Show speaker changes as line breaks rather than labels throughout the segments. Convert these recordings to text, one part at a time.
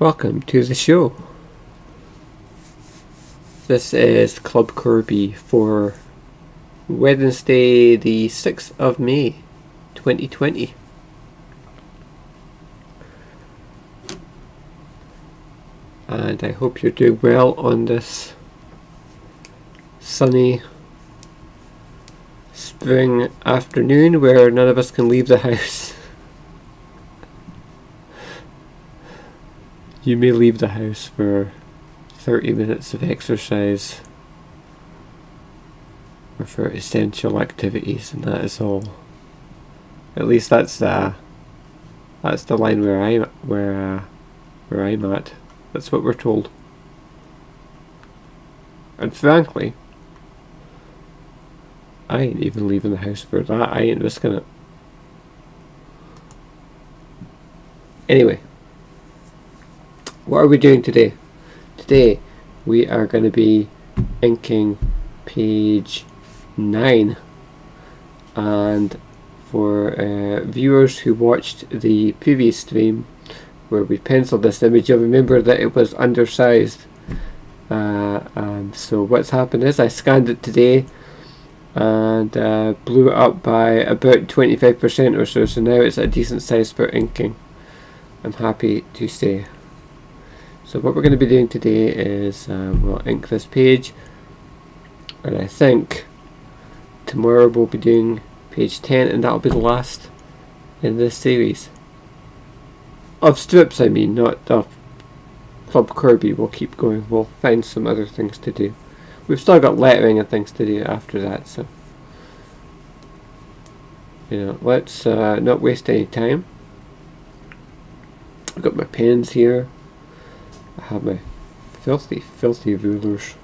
Welcome to the show. This is Club Corbie for Wednesday, the 6th of May, 2020. And I hope you're doing well on this sunny spring afternoon where none of us can leave the house. You may leave the house for 30 minutes of exercise or for essential activities and that is all. At least that's the that's the line where I where uh, where I'm at. That's what we're told. And frankly, I ain't even leaving the house for that. I ain't risking it. Anyway, what are we doing today? Today we are going to be inking page 9 and for uh, viewers who watched the previous stream where we penciled this image you'll remember that it was undersized. Uh, and so what's happened is I scanned it today and uh, blew it up by about 25% or so so now it's a decent size for inking. I'm happy to say so what we're going to be doing today is um, we'll ink this page and I think tomorrow we'll be doing page 10 and that'll be the last in this series. Of strips I mean, not of Club Corbie we'll keep going, we'll find some other things to do. We've still got lettering and things to do after that so you know, let's uh, not waste any time. I've got my pens here I have my filthy, filthy rulers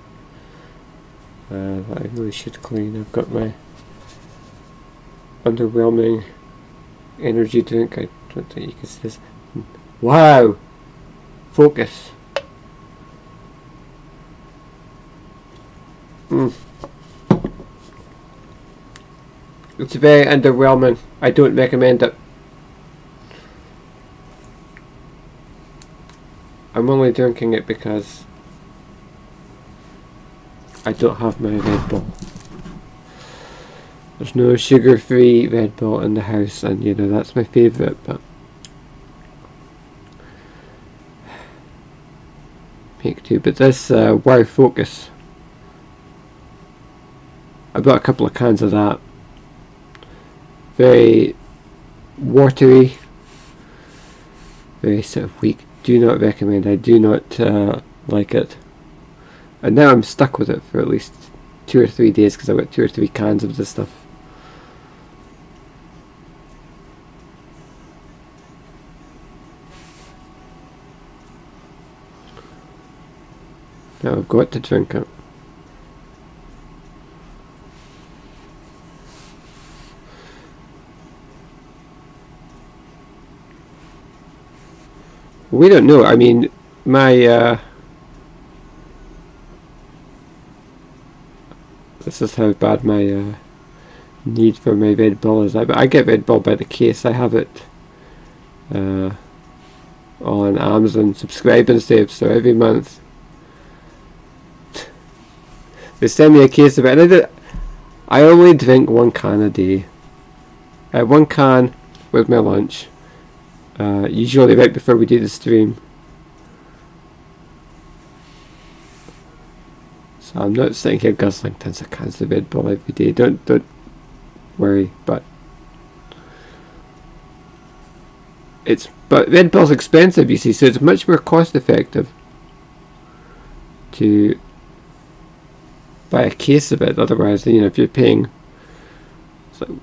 uh, that I really should clean. I've got my underwhelming energy drink. I don't think you can see this. Wow! Focus. Mm. It's very underwhelming. I don't recommend it. I'm only drinking it because I don't have my Red Bull. There's no sugar-free Red Bull in the house and you know that's my favourite but make two. But this uh, Wow Focus I bought a couple of cans of that. Very watery, very sort of weak do not recommend. I do not uh, like it. And now I'm stuck with it for at least two or three days because I've got two or three cans of this stuff. Now I've got to drink it. We don't know. I mean, my uh, this is how bad my uh, need for my Red Bull is. I, I get Red Bull by the case. I have it uh, on Amazon Subscribe and Save. So every month they send me a case of it. And I, I only drink one can a day. Uh, one can with my lunch uh, usually right before we do the stream. So I'm not sitting here guzzling tons of cans of Red Bull every day. Don't don't worry, but it's but Red Bull's expensive, you see, so it's much more cost effective to buy a case of it. Otherwise, you know, if you're paying so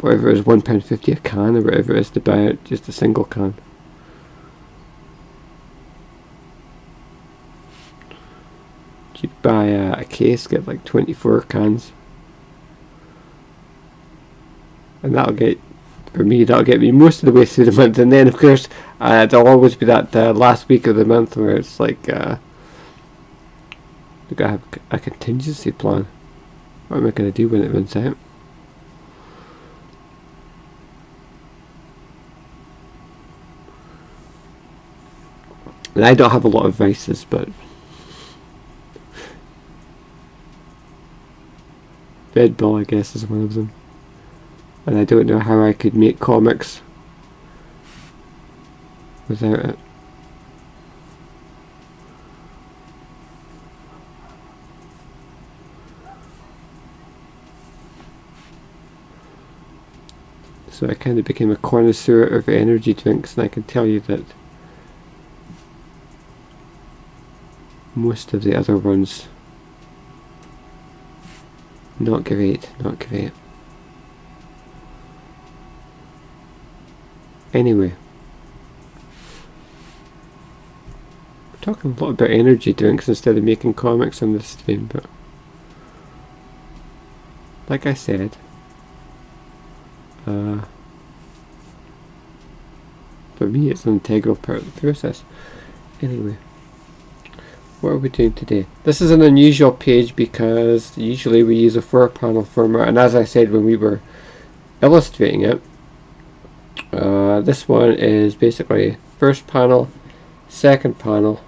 whatever it is, one pound fifty a can or whatever it is to buy it, just a single can. You buy a, case, get like twenty four cans, and that'll get for me that'll get me most of the way through the month. And then of course uh, there'll always be that uh, last week of the month where it's like uh, I have a contingency plan. What am I gonna do when it runs out? And I don't have a lot of vices, but Red Bull, I guess, is one of them. And I don't know how I could make comics without it. So I kind of became a connoisseur of energy drinks, and I can tell you that most of the other ones not great, not great. Anyway, we're talking a lot about energy drinks instead of making comics on this stream, but like I said, uh, for me it's an integral part of the process. Anyway, what are we doing today? This is an unusual page because usually we use a four panel format and as I said when we were illustrating it, uh, this one is basically first panel, second panel,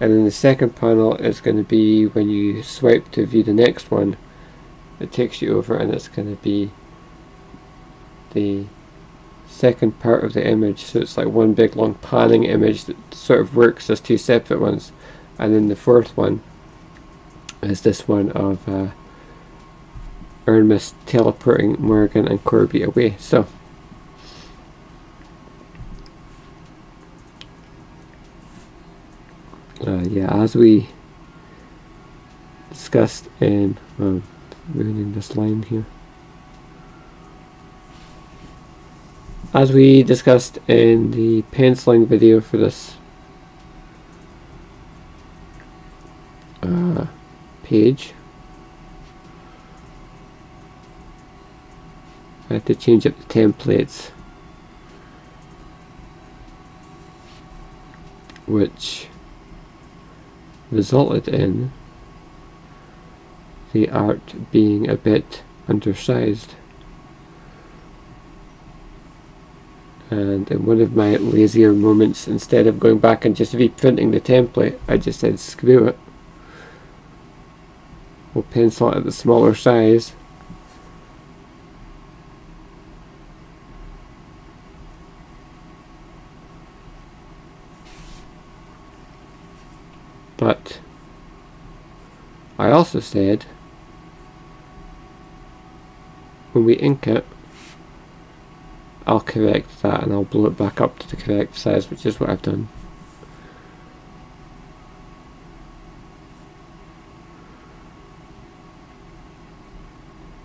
and then the second panel is going to be when you swipe to view the next one, it takes you over and it's going to be the second part of the image so it's like one big long panning image that sort of works as two separate ones and then the fourth one is this one of uh, Ernest teleporting Morgan and Corbie away. So uh, yeah as we discussed in um, ruining this line here As we discussed in the penciling video for this uh, page, I had to change up the templates. Which resulted in the art being a bit undersized. and in one of my lazier moments instead of going back and just reprinting the template I just said screw it we'll pencil at the smaller size but I also said when we ink it I'll correct that and I'll blow it back up to the correct size which is what I've done.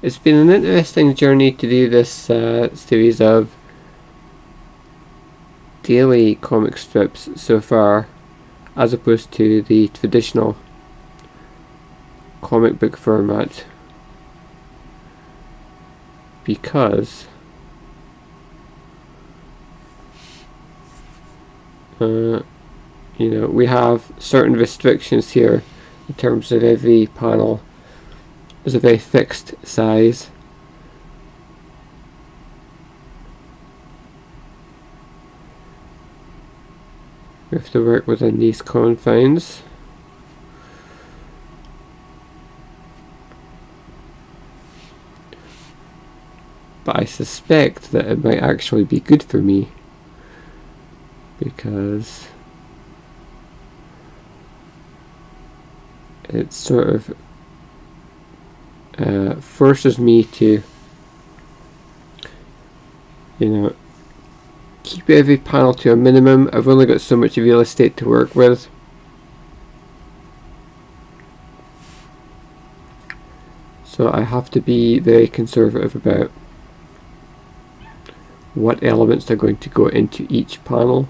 It's been an interesting journey to do this uh, series of daily comic strips so far as opposed to the traditional comic book format. Because uh, you know we have certain restrictions here in terms of every panel is a very fixed size. We have to work within these confines. But I suspect that it might actually be good for me because it's sort of uh, forces me to you know keep every panel to a minimum. I've only got so much real estate to work with. So I have to be very conservative about what elements are going to go into each panel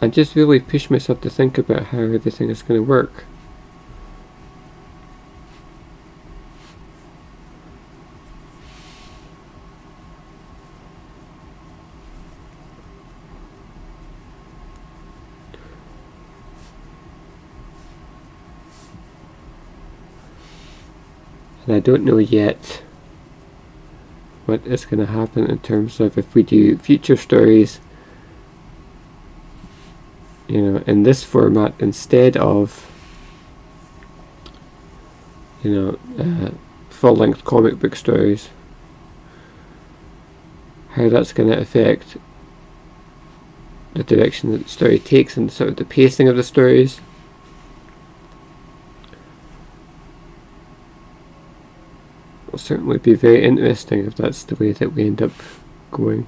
I just really push myself to think about how everything is going to work. And I don't know yet what is going to happen in terms of if we do future stories you know in this format instead of you know uh, full-length comic book stories how that's going to affect the direction that the story takes and sort of the pacing of the stories will certainly be very interesting if that's the way that we end up going.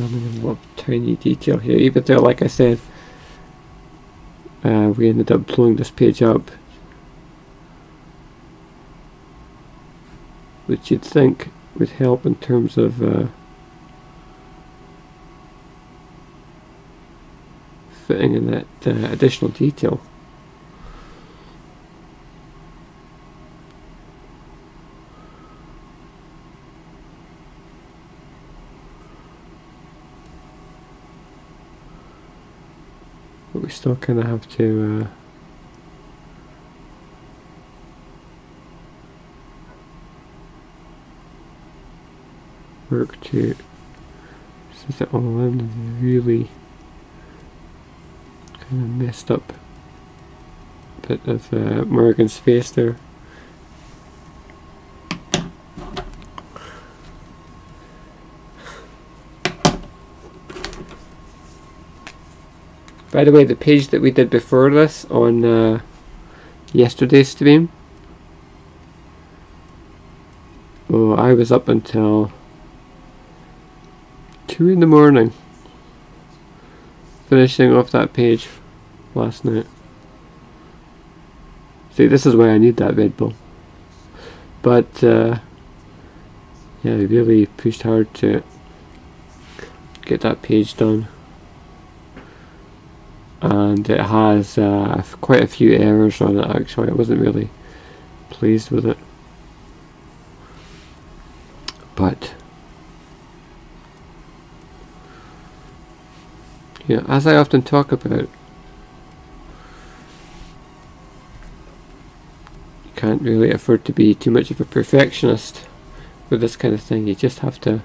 Lot of tiny detail here, even though, like I said, uh, we ended up blowing this page up, which you'd think would help in terms of uh, fitting in that uh, additional detail. But we're still kind of have to uh, work to set it all in really kind of messed up bit of uh, Morgan's face there. By the way, the page that we did before this on uh, yesterday's stream, oh, I was up until 2 in the morning finishing off that page last night. See, this is why I need that Red Bull. But, uh, yeah, I really pushed hard to get that page done and it has uh, quite a few errors on it actually. I wasn't really pleased with it. But yeah as I often talk about you can't really afford to be too much of a perfectionist with this kind of thing. You just have to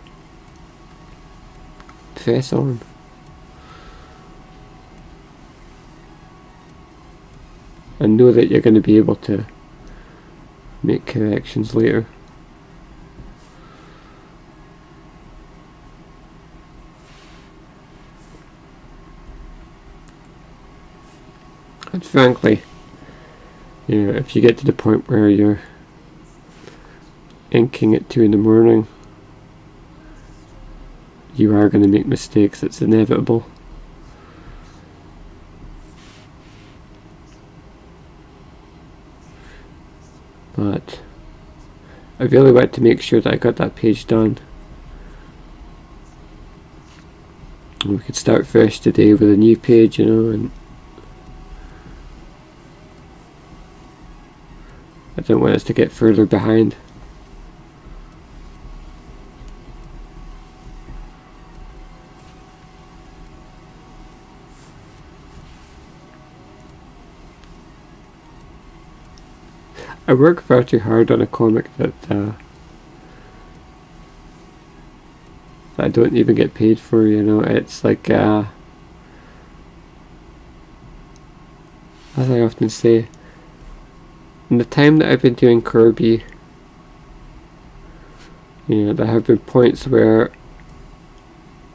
fess on and know that you're going to be able to make corrections later. And frankly, you know, if you get to the point where you're inking at 2 in the morning, you are going to make mistakes, it's inevitable. But I really want to make sure that I got that page done. we could start fresh today with a new page, you know, and I don't want us to get further behind. I work far too hard on a comic that uh, I don't even get paid for, you know, it's like, uh, as I often say, in the time that I've been doing Corbie, you know, there have been points where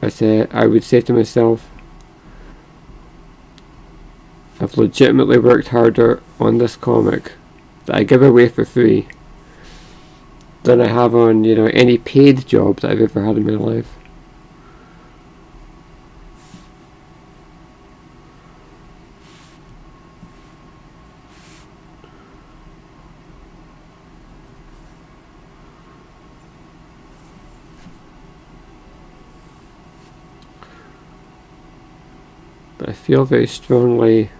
I say I would say to myself, I've legitimately worked harder on this comic that I give away for free than I have on, you know, any paid job that I've ever had in my life. But I feel very strongly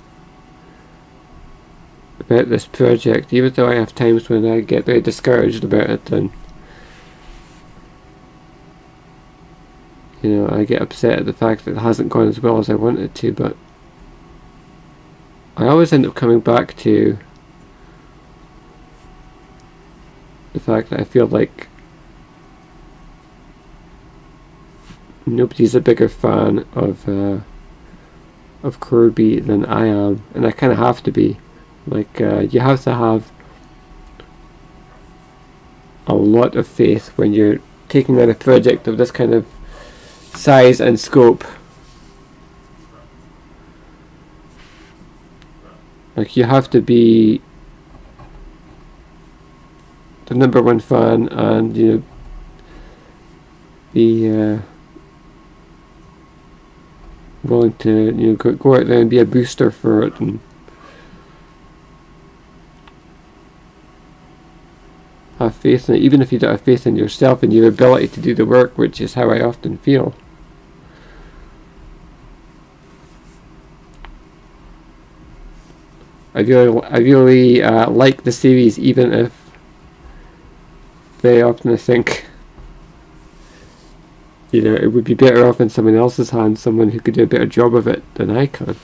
about this project, even though I have times when I get very discouraged about it and you know, I get upset at the fact that it hasn't gone as well as I wanted to, but I always end up coming back to the fact that I feel like nobody's a bigger fan of uh, of Corbie than I am, and I kind of have to be. Like, uh, you have to have a lot of faith when you're taking on a project of this kind of size and scope. Like, you have to be the number one fan and, you know, be uh, willing to, you know, go, go out there and be a booster for it and have faith in it, even if you don't have faith in yourself and your ability to do the work, which is how I often feel. I really, I really uh, like the series, even if they often think, you know, it would be better off in someone else's hands, someone who could do a better job of it than I can.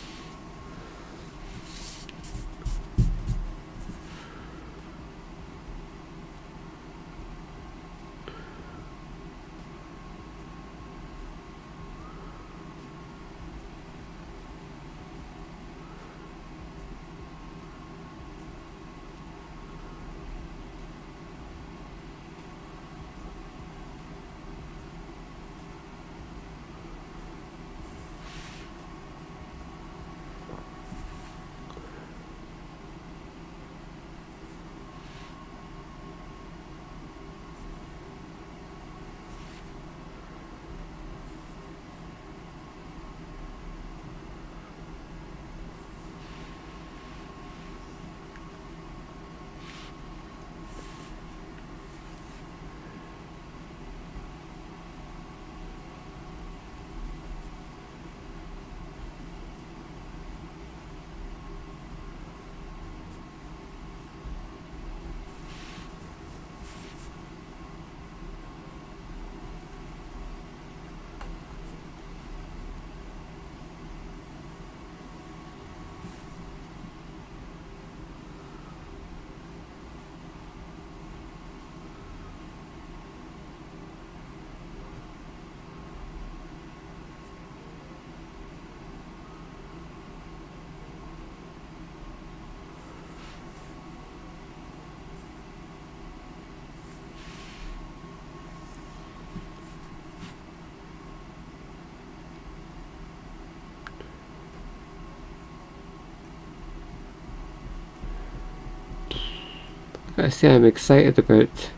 Say I'm excited about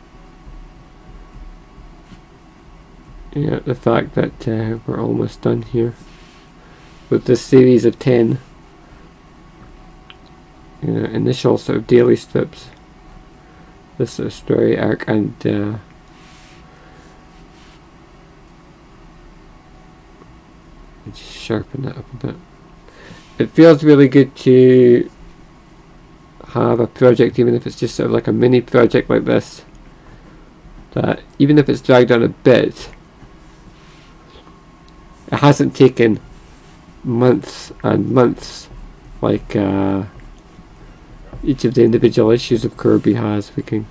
know, the fact that uh, we're almost done here with this series of 10 you know, initial sort of daily strips. This sort of story arc and uh, sharpen that up a bit. It feels really good to have a project, even if it's just sort of like a mini project like this, that even if it's dragged on a bit, it hasn't taken months and months like uh, each of the individual issues of Corbie has. We can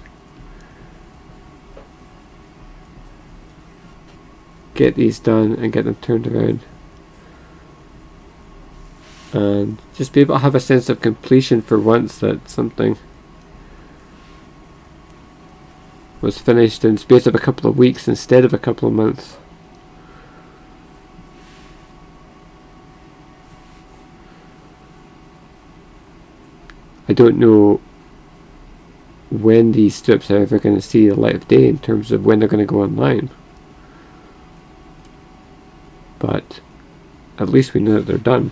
get these done and get them turned around and just be able to have a sense of completion for once that something was finished in space of a couple of weeks instead of a couple of months. I don't know when these strips are ever going to see the light of day in terms of when they're going to go online. But at least we know that they're done.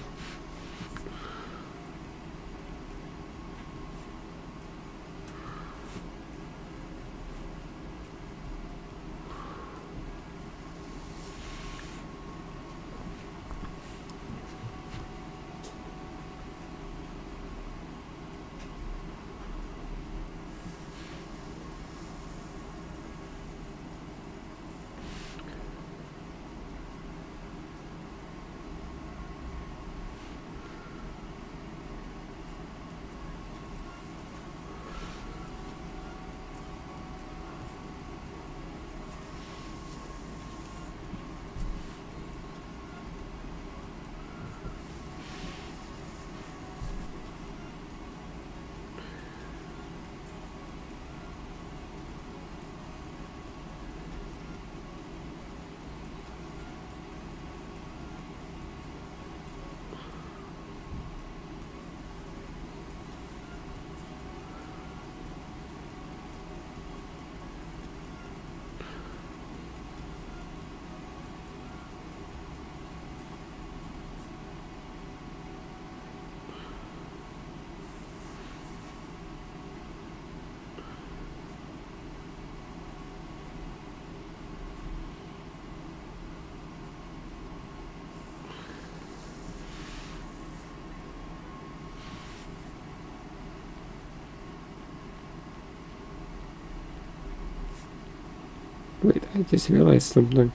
Just realized something.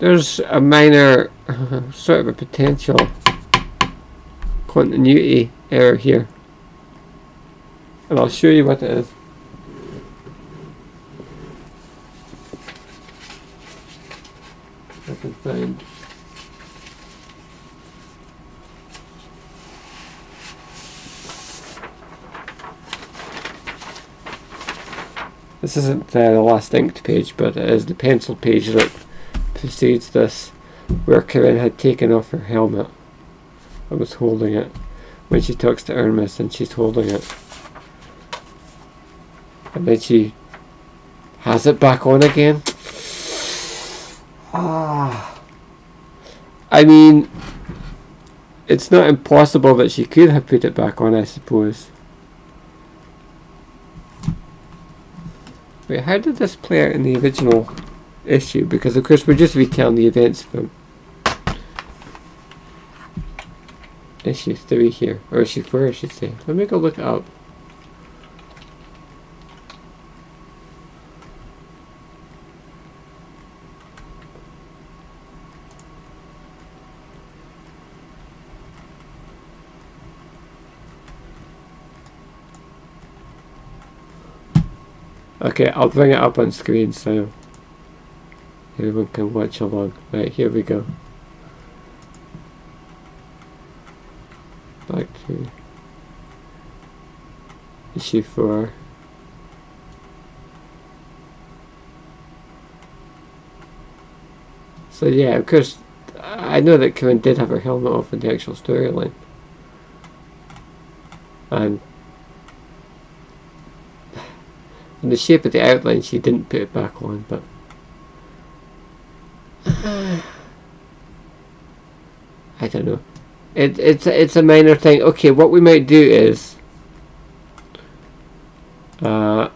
There's a minor, sort of a potential continuity error here. And I'll show you what it is. I can find This isn't uh, the last inked page, but it is the pencil page that precedes this, where Corinne had taken off her helmet and was holding it when she talks to Hermes and she's holding it. And then she has it back on again. Ah. I mean, it's not impossible that she could have put it back on, I suppose. Wait, how did this play out in the original issue? Because of course we're just retelling the events from issue 3 here. Or issue 4 I should say. Let me go look up. Okay, I'll bring it up on screen so everyone can watch along. Right, here we go. Back to issue 4. So yeah, of course, I know that Corinne did have her helmet off in the actual storyline. and in the shape of the outline she didn't put it back on but I don't know. It, it's it's a minor thing. Okay what we might do is uh,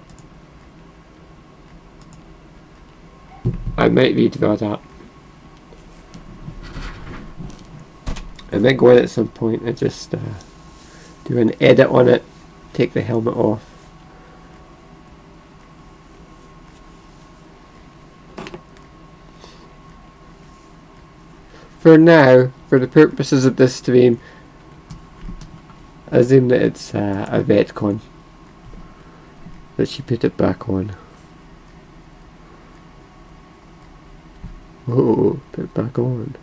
I might redraw that I might go in at some point and just uh, do an edit on it take the helmet off for now, for the purposes of this stream, assume that it's uh, a retcon. That she put it back on. Oh, put it back on.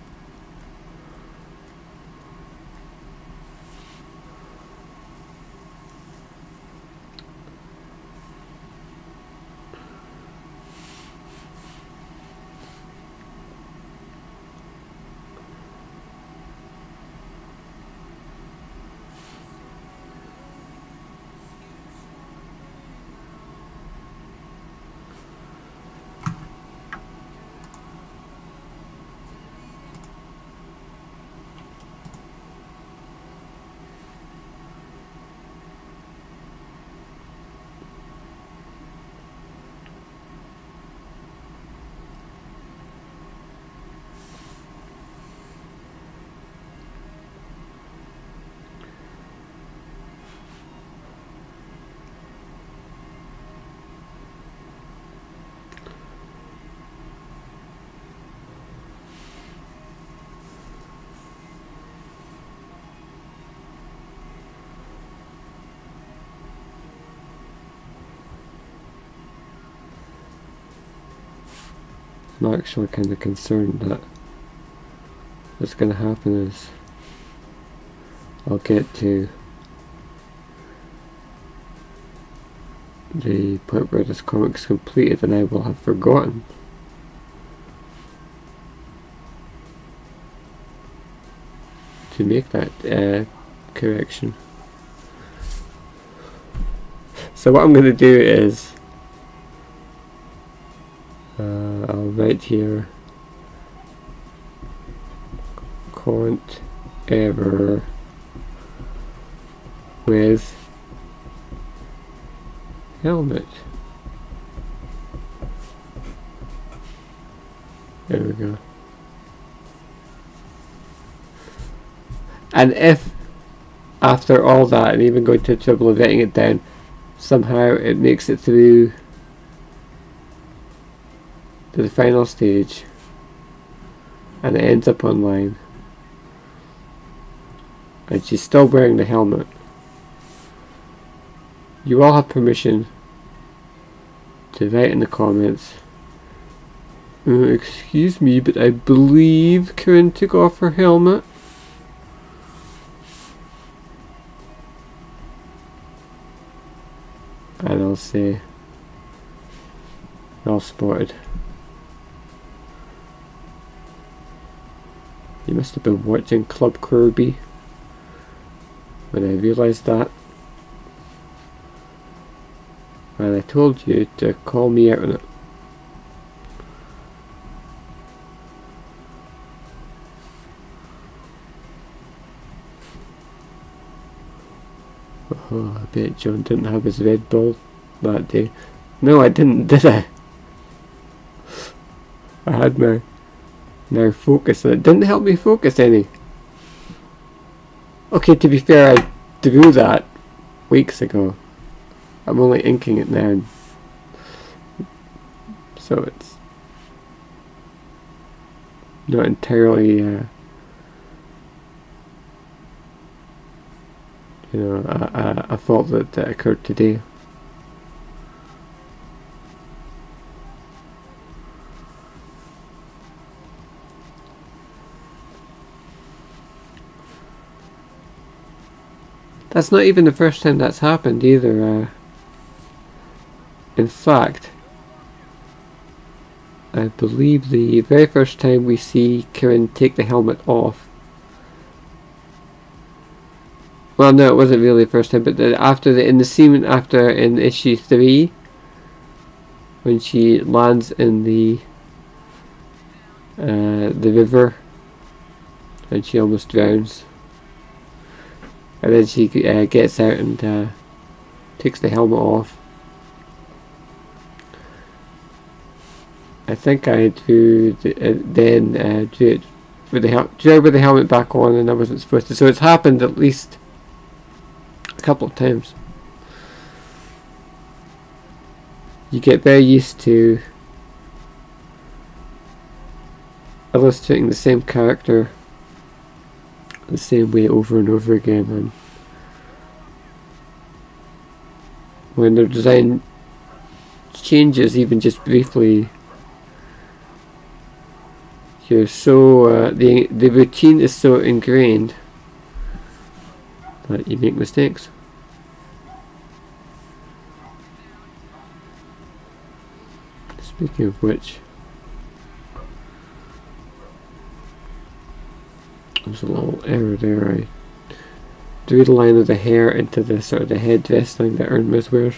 I'm actually kind of concerned that what's going to happen is I'll get to the point where this comic's completed and I will have forgotten to make that uh, correction. So what I'm going to do is Here can't ever with helmet. There we go. And if after all that and even going to trouble of getting it down, somehow it makes it through to the final stage and it ends up online. And she's still wearing the helmet. You all have permission to write in the comments uh, excuse me but I believe Corinne took off her helmet. And I'll say well spotted You must have been watching Club Corbie when I realised that. And I told you to call me out on it. Oh, I bet John didn't have his red ball that day. No, I didn't, did I? I had my now focus. It didn't help me focus any. Okay, to be fair, I drew that weeks ago. I'm only inking it now. So it's not entirely, uh, you know, a, a, a fault that, that occurred today. That's not even the first time that's happened either. Uh, in fact, I believe the very first time we see Corinne take the helmet off well, no, it wasn't really the first time, but after the in the scene after in issue three, when she lands in the uh, the river, and she almost drowns, and then she uh, gets out and uh, takes the helmet off. I think I do the, uh, then uh, do it with the hel- do it with the helmet back on, and I wasn't supposed to. So it's happened at least a couple of times. You get very used to illustrating the same character the same way over and over again and when their design changes even just briefly you're so uh, the the routine is so ingrained that you make mistakes. Speaking of which, there's a little error there. I drew the line of the hair into the sort of the headdress thing that Ernmouth wears.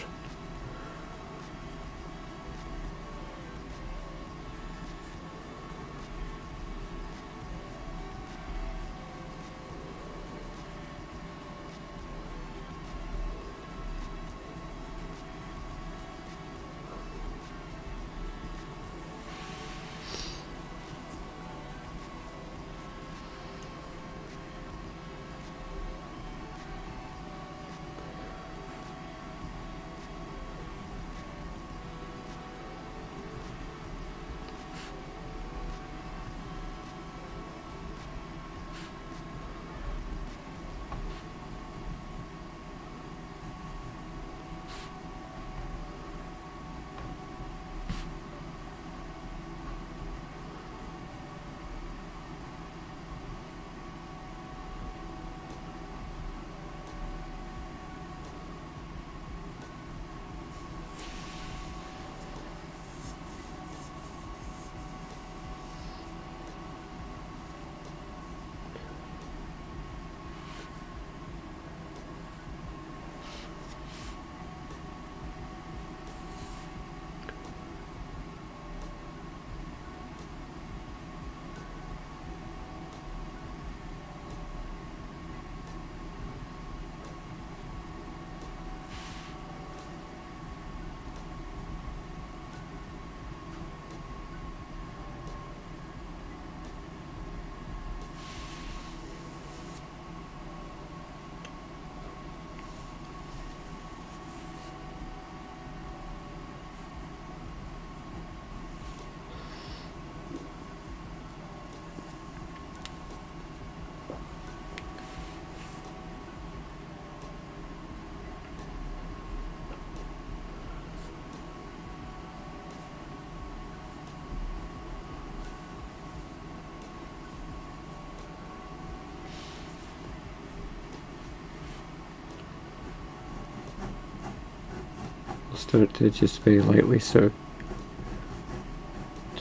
Start to just very lightly so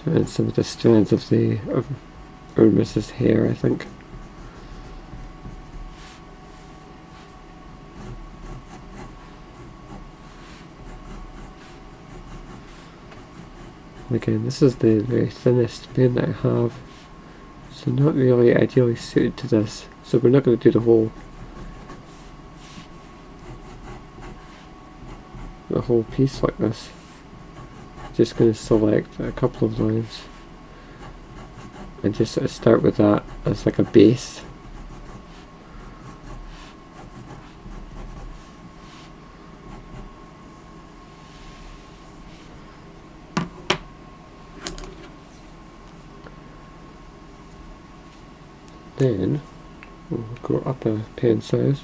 add some of the strands of the of Hermes's hair I think. Again, this is the very thinnest that I have, so not really ideally suited to this. So we're not going to do the whole whole piece like this. Just going to select a couple of lines and just sort of start with that as like a base. Then we'll go up a pen size.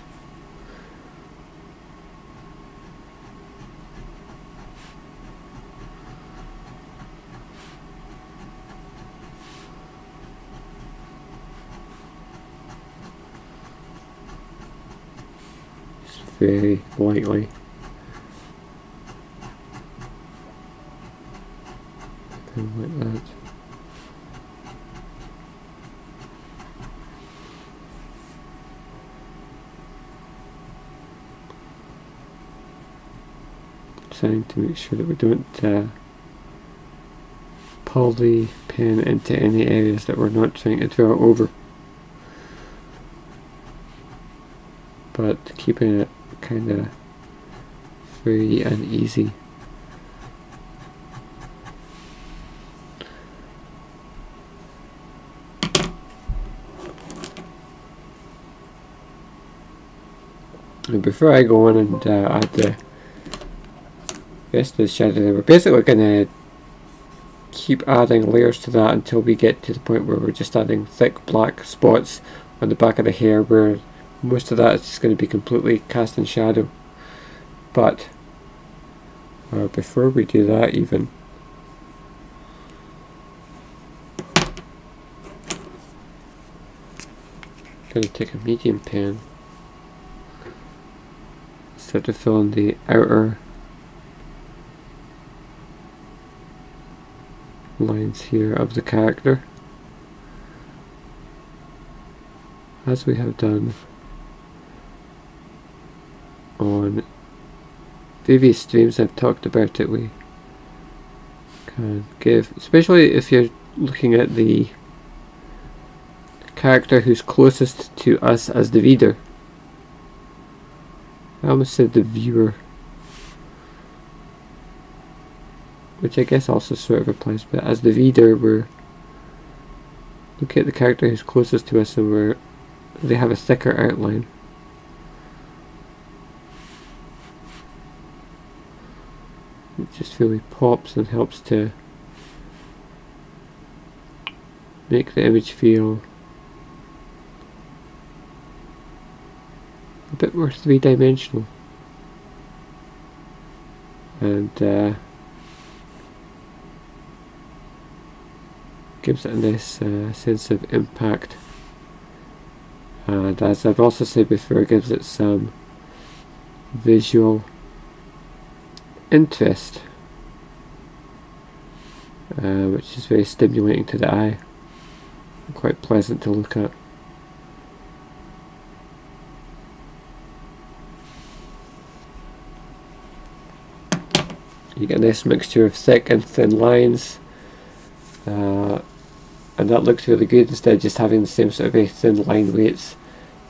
completely. Then like that. Trying to make sure that we don't uh, pull the pen into any areas that we're not trying to draw over. but keeping it kind of free uneasy. And before I go on and uh, add the rest of the shadow, we're basically going to keep adding layers to that until we get to the point where we're just adding thick black spots on the back of the hair where most of that is just going to be completely cast in shadow. But uh, before we do that even, I'm going to take a medium pen. Start to fill in the outer lines here of the character. As we have done on previous streams I've talked about it we can give especially if you're looking at the character who's closest to us as the reader I almost said the viewer. Which I guess also sort of applies, but as the reader we're looking at the character who's closest to us and we're they have a thicker outline. Really pops and helps to make the image feel a bit more three-dimensional. And uh, gives it a nice uh, sense of impact. And as I've also said before it gives it some visual interest uh, which is very stimulating to the eye. Quite pleasant to look at. You get a nice mixture of thick and thin lines uh, and that looks really good instead of just having the same sort of very thin line weights.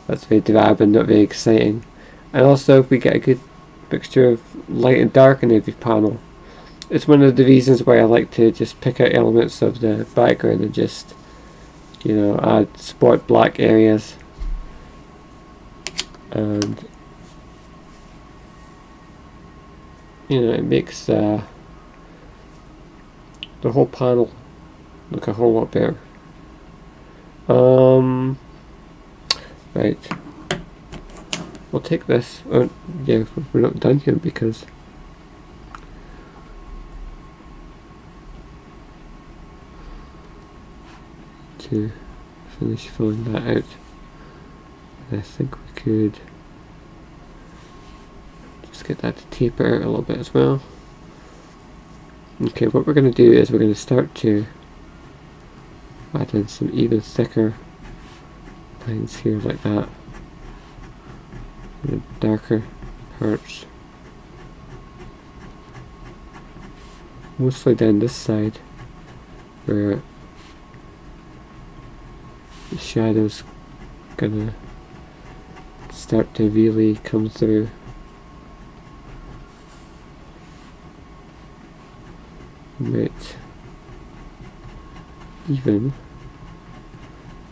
That's very drab and not very exciting. And also we get a good mixture of light and dark in every panel it's one of the reasons why I like to just pick out elements of the background and just you know add spot black areas and you know, it makes uh, the whole panel look a whole lot better. Um, right. We'll take this. Oh, yeah, we're not done here because to finish filling that out. And I think we could just get that to taper out a little bit as well. Okay, what we're going to do is we're going to start to add in some even thicker lines here like that. And darker parts. Mostly down this side where the shadow's gonna start to really come through. bit even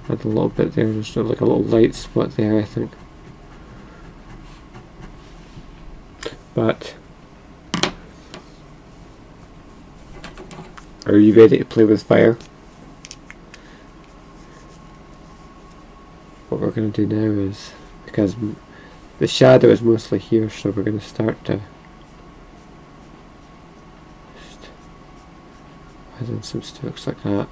add a little bit there just like a little light spot there I think but are you ready to play with fire what we're going to do now is because the shadow is mostly here so we're going to start to add in some strokes like that.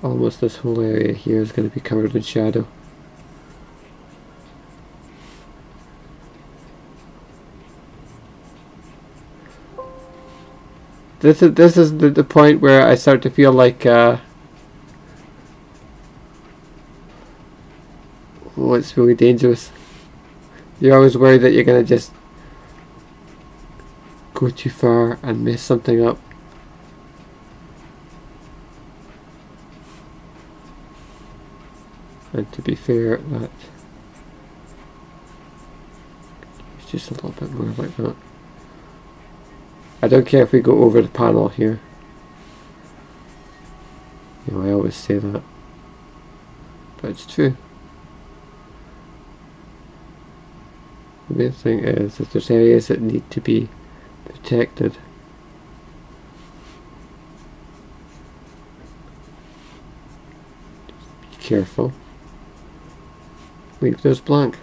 Almost this whole area here is going to be covered in shadow. This is this is the, the point where I start to feel like uh, Oh, it's really dangerous. You're always worried that you're gonna just go too far and mess something up. And to be fair, that it's just a little bit more like that. I don't care if we go over the panel here. You know, I always say that. But it's true. The main thing is if there's areas that need to be protected Just be careful. Leave those blank.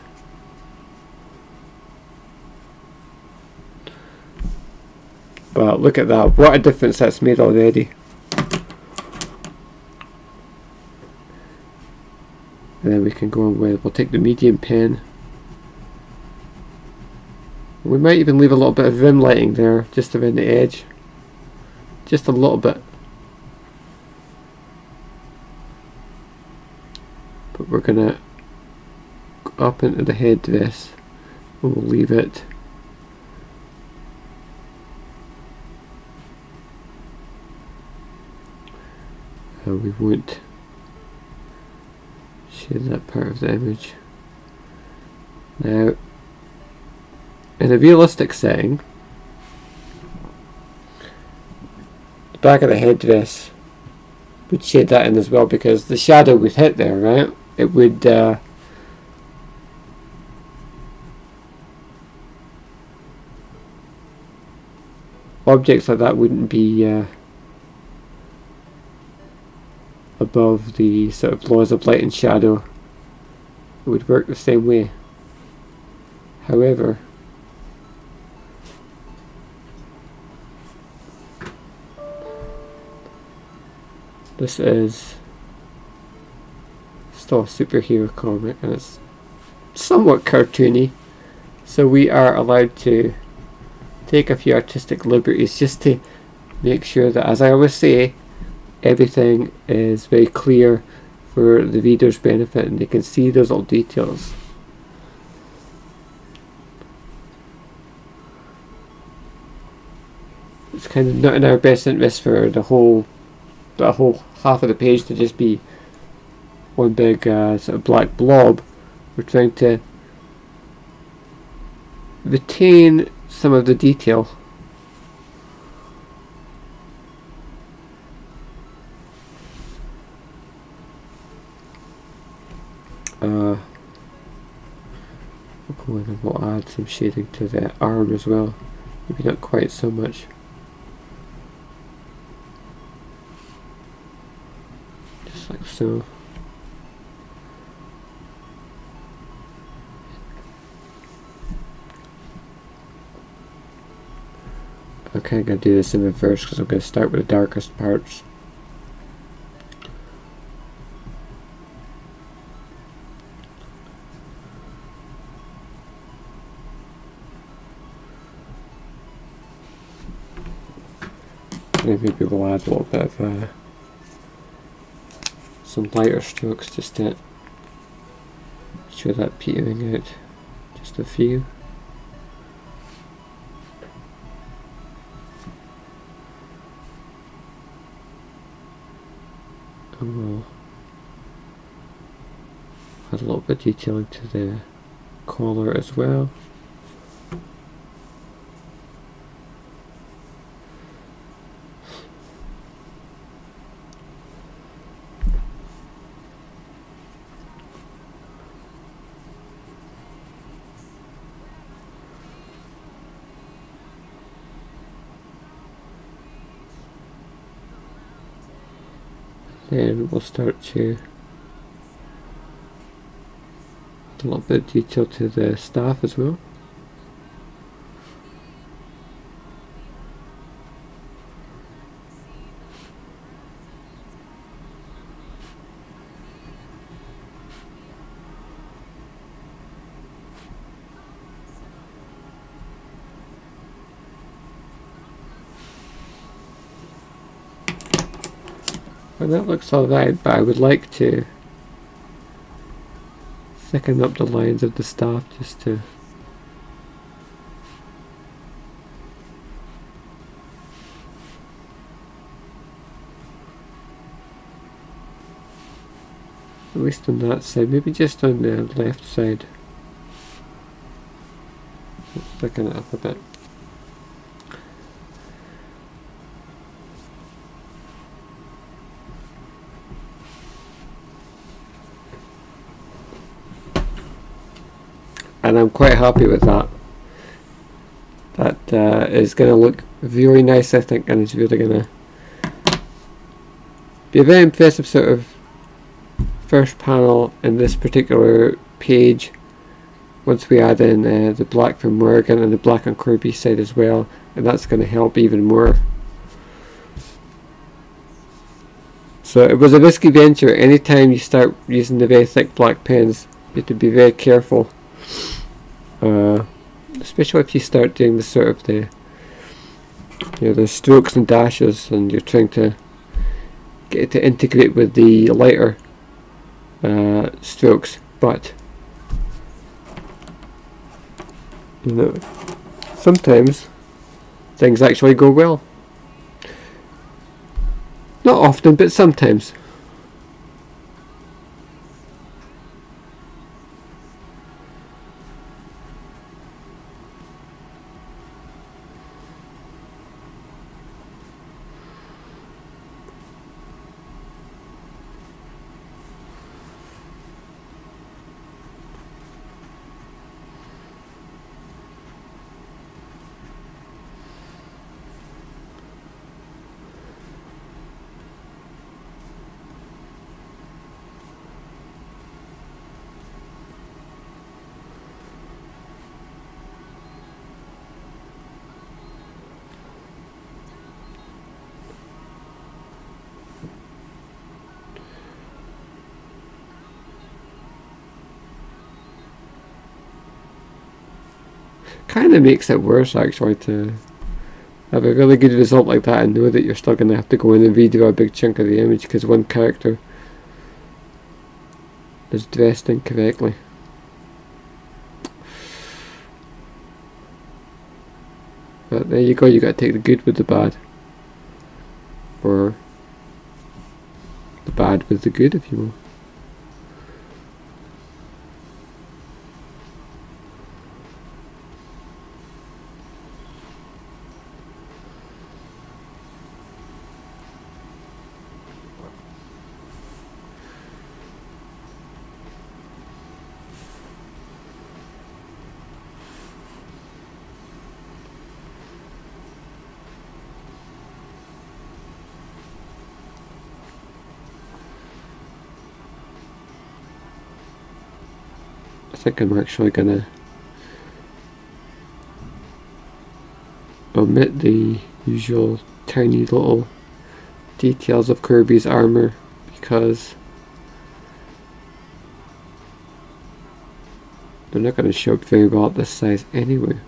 But look at that, what a difference that's made already. And then we can go with, we'll take the medium pen. We might even leave a little bit of rim lighting there, just around the edge. Just a little bit. But we're gonna go up into the headdress and we'll leave it uh, we wouldn't shade that part of the image. Now, in a realistic setting, the back of the headdress would shade that in as well because the shadow would hit there, right? It would uh, objects like that wouldn't be uh, above the sort of laws of light and shadow. It would work the same way. However this is still a superhero comic and it's somewhat cartoony. So we are allowed to take a few artistic liberties just to make sure that as I always say everything is very clear for the reader's benefit and they can see those little details. It's kind of not in our best interest for the whole the whole half of the page to just be one big uh, sort of black blob. We're trying to retain some of the detail uh, we'll go in and we'll add some shading to the arm as well maybe not quite so much just like so Okay, I'm going to do this in reverse because I'm going to start with the darkest parts. Maybe we'll add a little bit of uh, some lighter strokes just to show that petering out just a few. And we'll add a little bit of detailing to the collar as well. Then we'll start to a little bit of detail to the staff as well. Looks alright, but I would like to thicken up the lines of the staff just to at least on that side, maybe just on the left side. Let's thicken it up a bit. and I'm quite happy with that. That uh, is going to look very nice I think and it's really going to be a very impressive sort of first panel in this particular page once we add in uh, the black from Morgan and the black on Corbie's side as well and that's going to help even more. So it was a risky venture. Anytime you start using the very thick black pens you have to be very careful uh, especially if you start doing the sort of the you know the strokes and dashes and you're trying to get it to integrate with the lighter uh, strokes but you know sometimes things actually go well. Not often but sometimes kind of makes it worse actually to have a really good result like that and know that you're still going to have to go in and redo a big chunk of the image because one character is dressed incorrectly. But there you go, you got to take the good with the bad. Or the bad with the good if you will. Think I'm actually going to omit the usual tiny little details of Corbie's armor because they're not going to show up very well at this size anyway.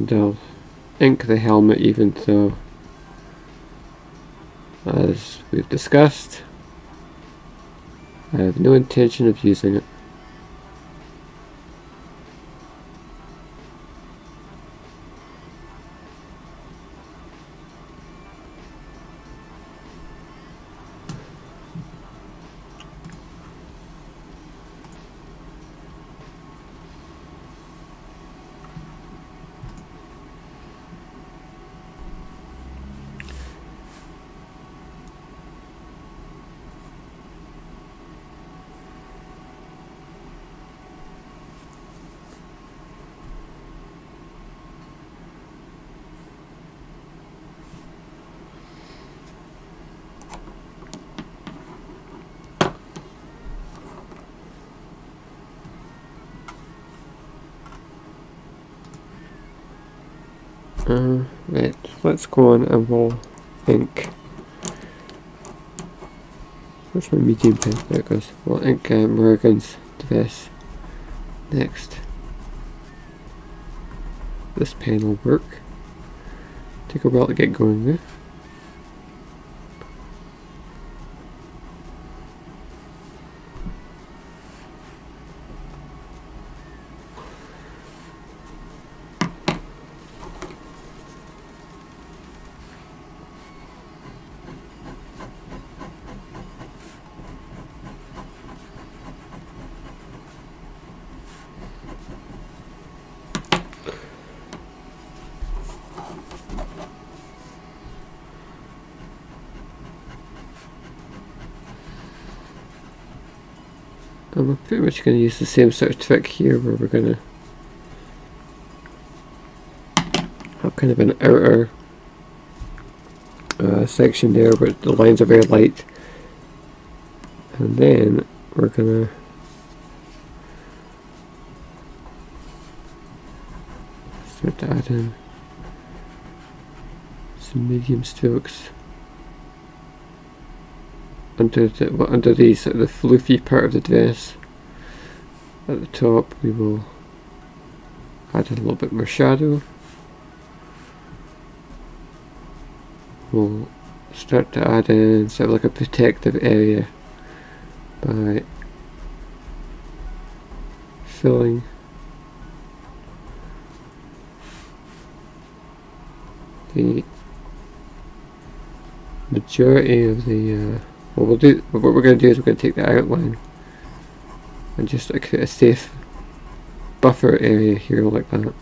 and I'll ink the helmet even though as we've discussed I have no intention of using it go on and we'll ink. Where's my medium pen? There it goes. We'll ink uh, Morrigan's dress next. This pen will work. Take a while to get going there. Pretty going to use the same sort of trick here where we're going to have kind of an outer uh, section there but the lines are very light. And then we're going to start to add in some medium strokes under the, under the sort of the floofy part of the dress at the top we will add a little bit more shadow. We'll start to add in sort of like a protective area by filling the majority of the uh, what we'll do, what we're going to do is we're going to take the outline and just like a safe buffer area here like that.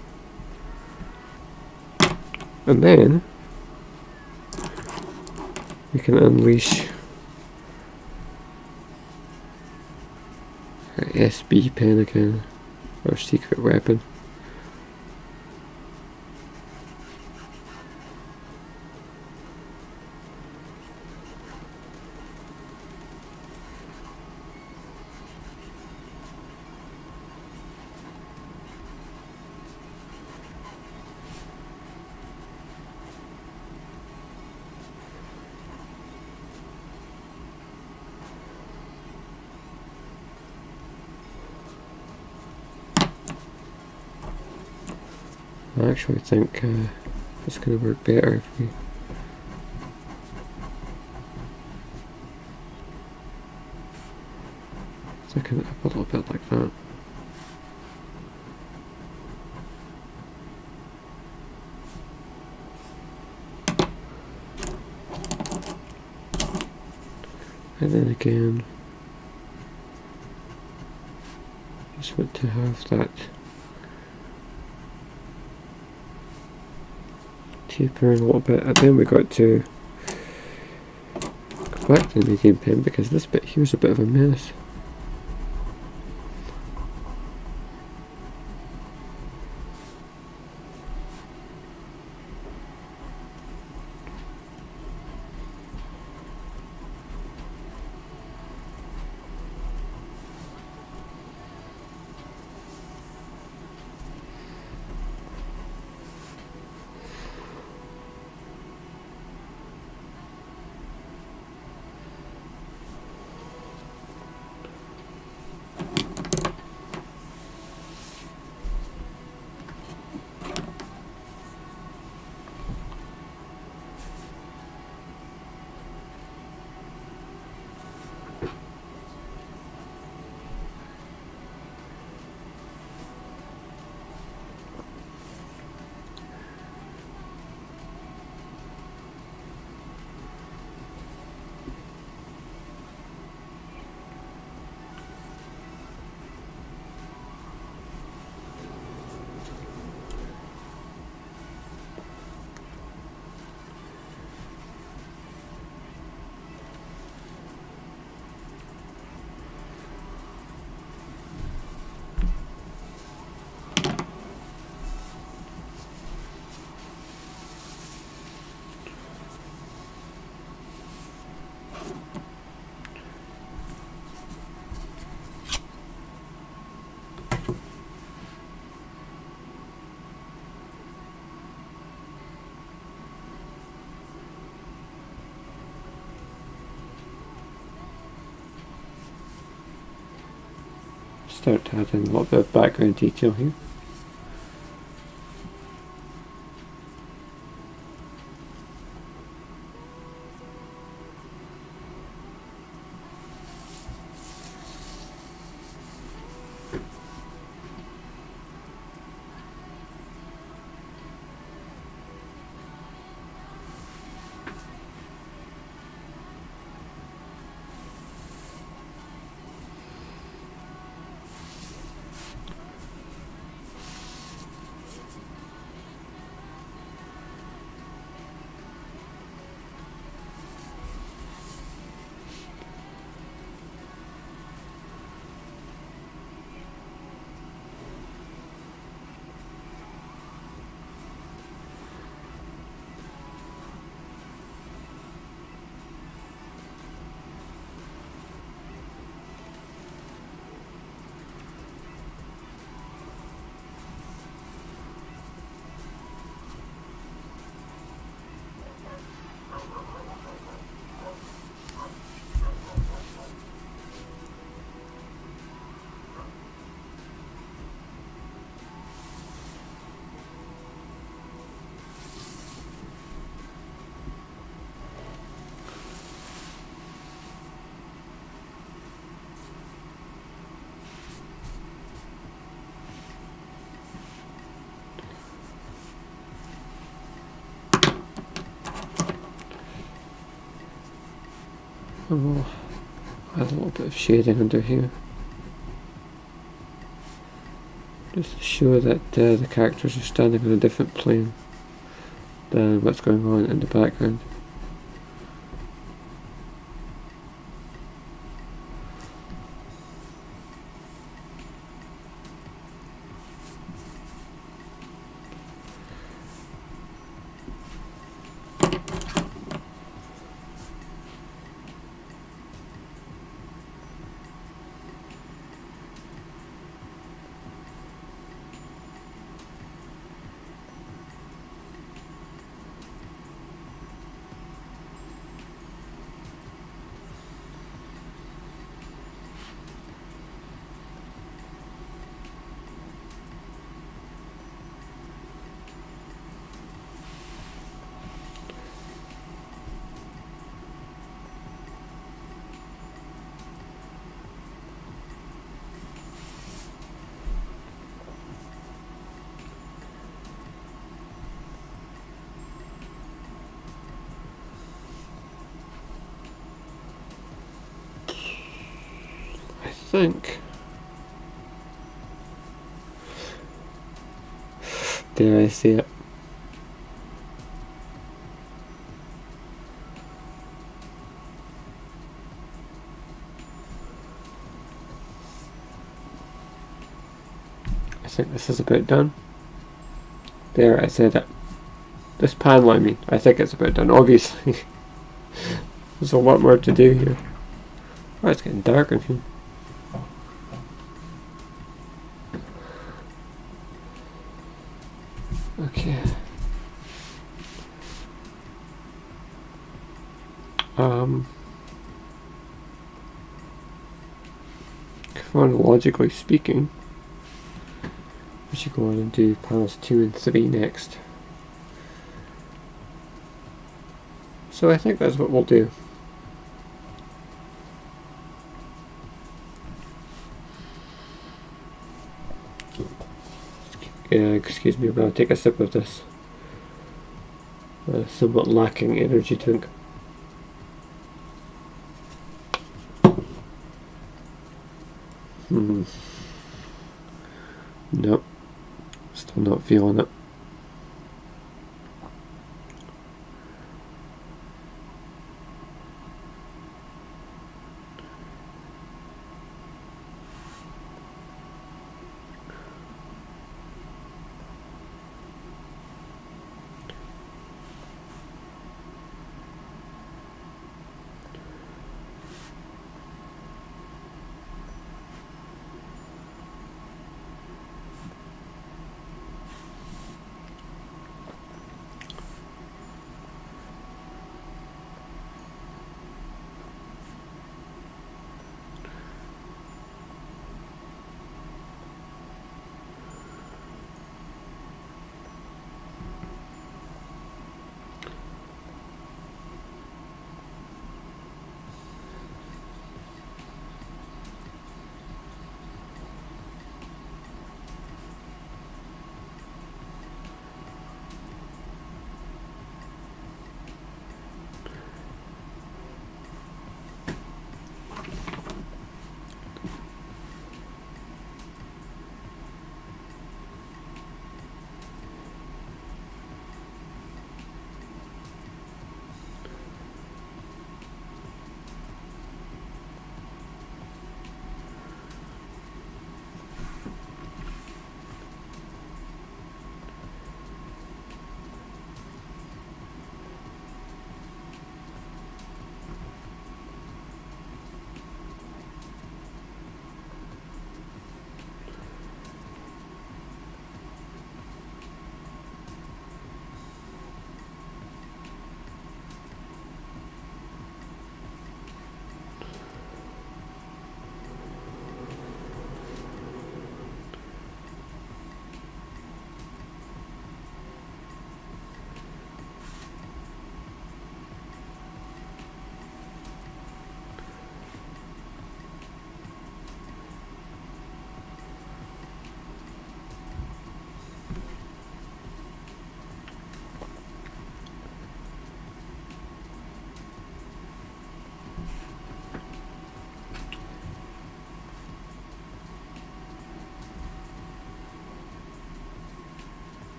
And then we can unleash our SB pen again, our secret weapon. Actually think uh, it's going to work better if we thicken it up a little bit like that. And then again, just want to have that taper in a little bit and then we got to go back to the medium pen because this bit here is a bit of a mess. Little bit of background detail here. Add a little bit of shading under here. Just to show that uh, the characters are standing on a different plane than what's going on in the background. Think. Dare I see it? I think this is about done. There, I said it. This panel, I mean, I think it's about done. Obviously, there's a lot more to do here. Oh, it's getting dark in here. Chronologically speaking, we should go on and do panels 2 and 3 next. So I think that's what we'll do. Yeah, excuse me, but I'll take a sip of this uh, somewhat lacking energy drink. Nope. Still not feeling it.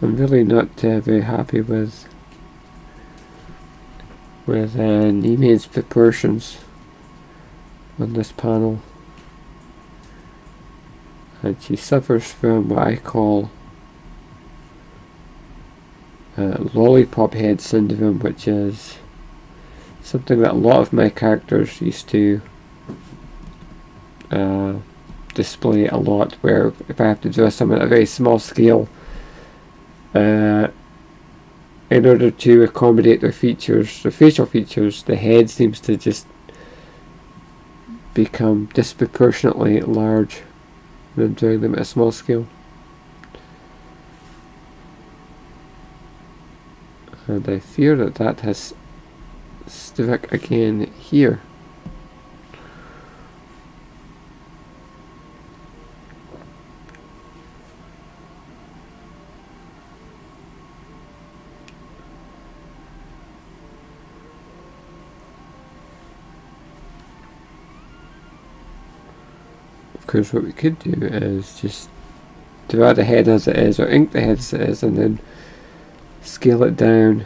I'm really not uh, very happy with with uh, Niemann's proportions on this panel. And she suffers from what I call uh, lollipop head syndrome which is something that a lot of my characters used to uh, display a lot where if I have to do something at a very small scale uh, in order to accommodate their features, their facial features, the head seems to just become disproportionately large when doing them at a small scale. And I fear that that has stuck again here. Because what we could do is just draw the head as it is, or ink the head as it is, and then scale it down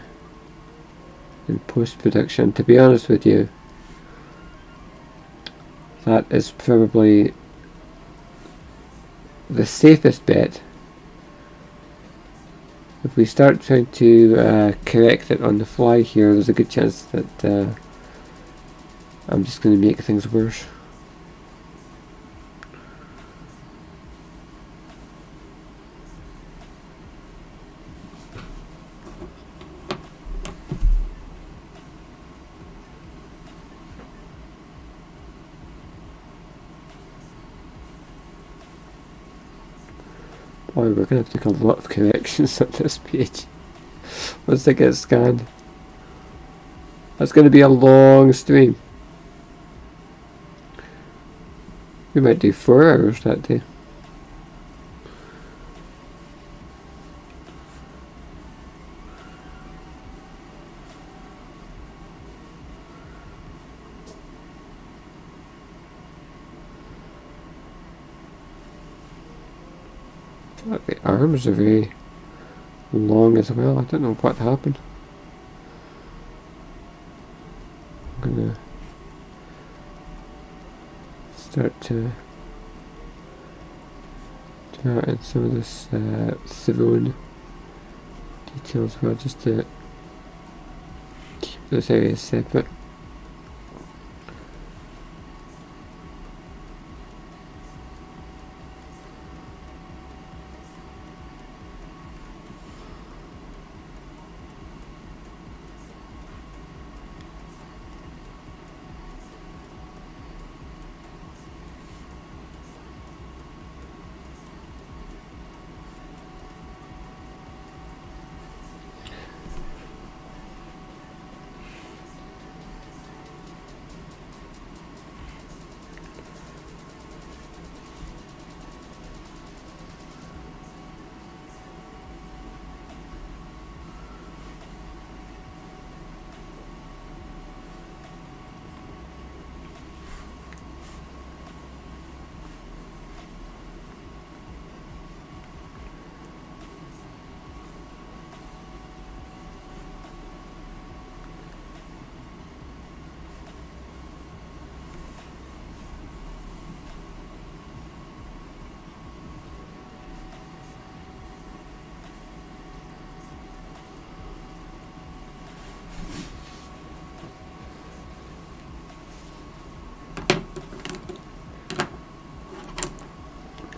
in post-production. To be honest with you, that is probably the safest bet. If we start trying to uh, correct it on the fly here, there's a good chance that uh, I'm just going to make things worse. We're going to have to make a lot of connections on this page once they get scanned. That's going to be a long stream. We might do four hours that day. Are very long as well. I don't know what happened. I'm gonna start to draw in some of this uh, details well, just to keep those areas separate.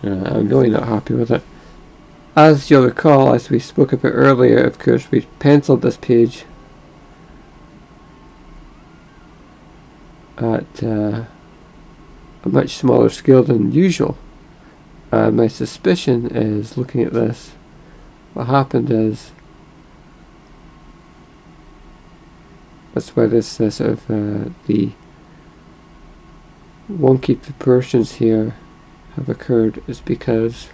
Uh, I'm really not happy with it. As you'll recall, as we spoke about earlier, of course, we penciled this page at uh, a much smaller scale than usual. Uh, my suspicion is, looking at this, what happened is that's why this uh, sort of uh, the wonky proportions here have occurred is because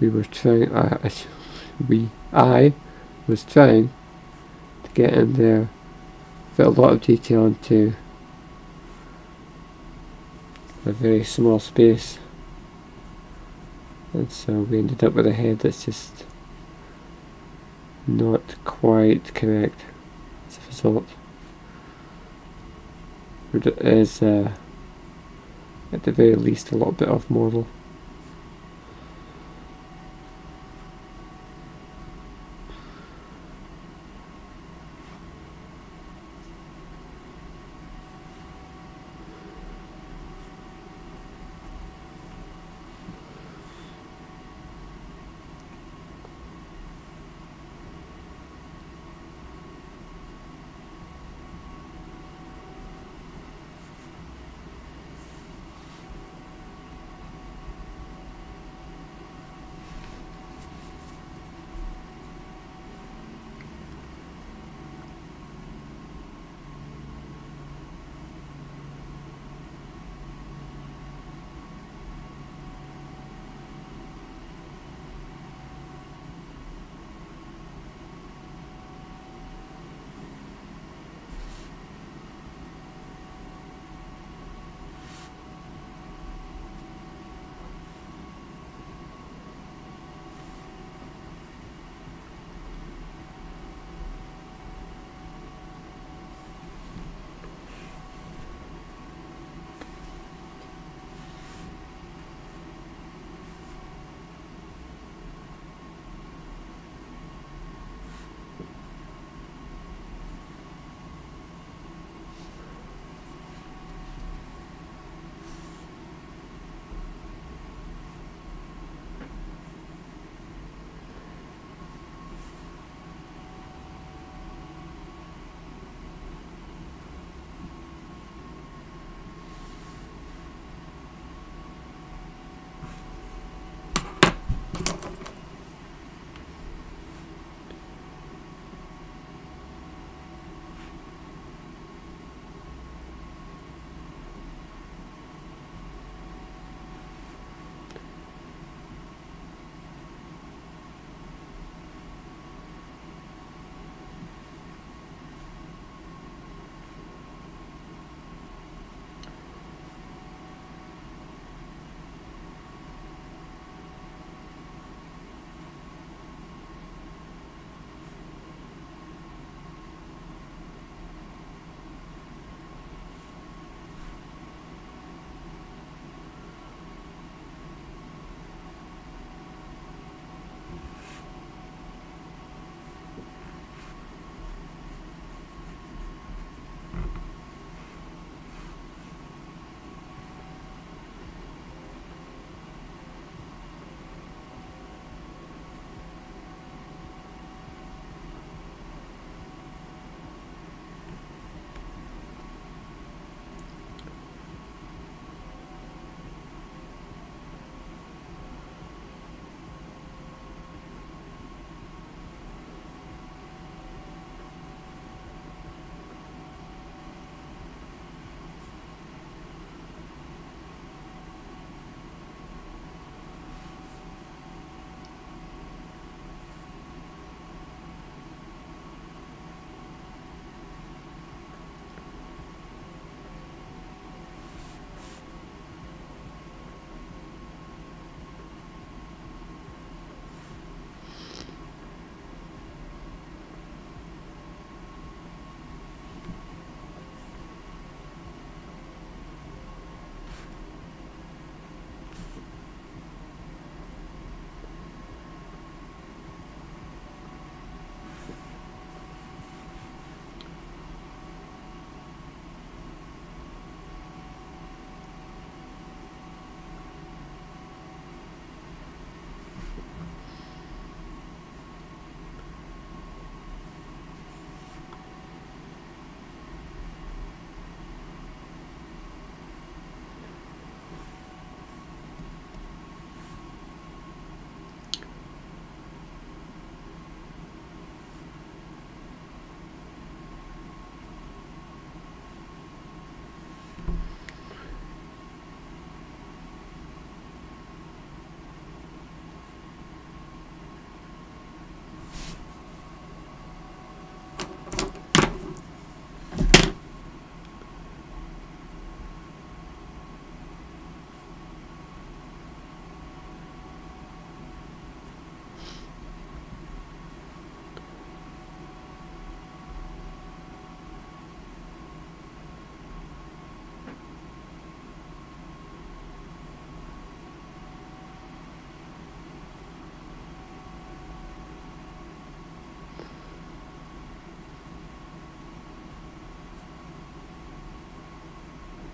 we were trying, I, we, I was trying to get in there, fit a lot of detail into a very small space. and so we ended up with a head that's just not quite correct as a result. Is uh, at the very least a little bit off model.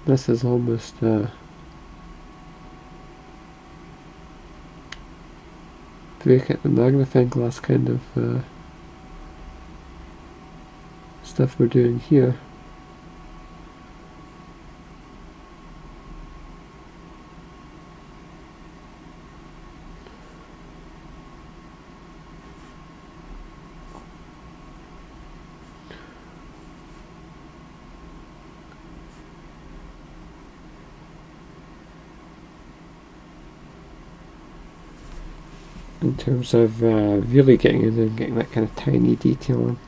This is almost uh, break at the magnifying glass kind of uh, stuff we're doing here. Terms of uh, really getting in and getting that kind of tiny detail on.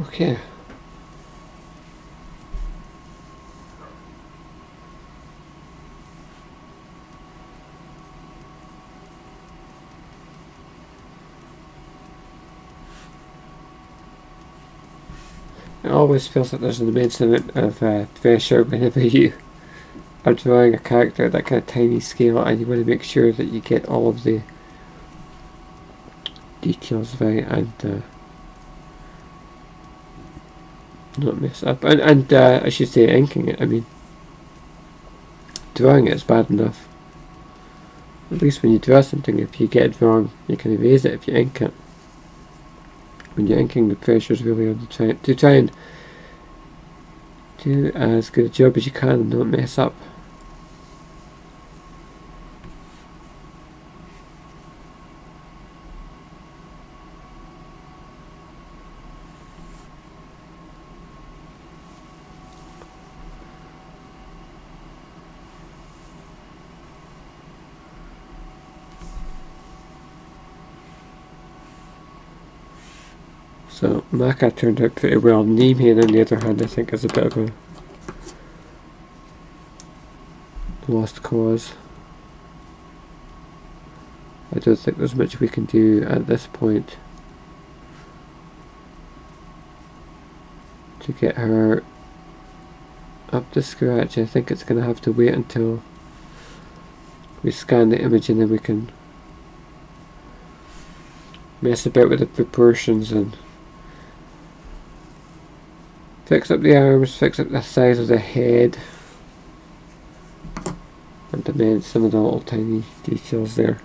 Okay. It always feels like there's an immense amount of uh, pressure whenever you are drawing a character at that kind of tiny scale and you want to make sure that you get all of the details right and uh, not mess up. And, and uh, I should say inking it, I mean, drawing it is bad enough. At least when you draw something, if you get it wrong, you can erase it if you ink it when you're inking the pressure is really on to try, to try and do as good a job as you can and not mess up. So Maka turned out pretty well. Nemean on the other hand I think is a bit of a lost cause. I don't think there's much we can do at this point to get her up to scratch. I think it's going to have to wait until we scan the image and then we can mess about with the proportions and Fix up the arms, fix up the size of the head. And amend some of the little tiny details there.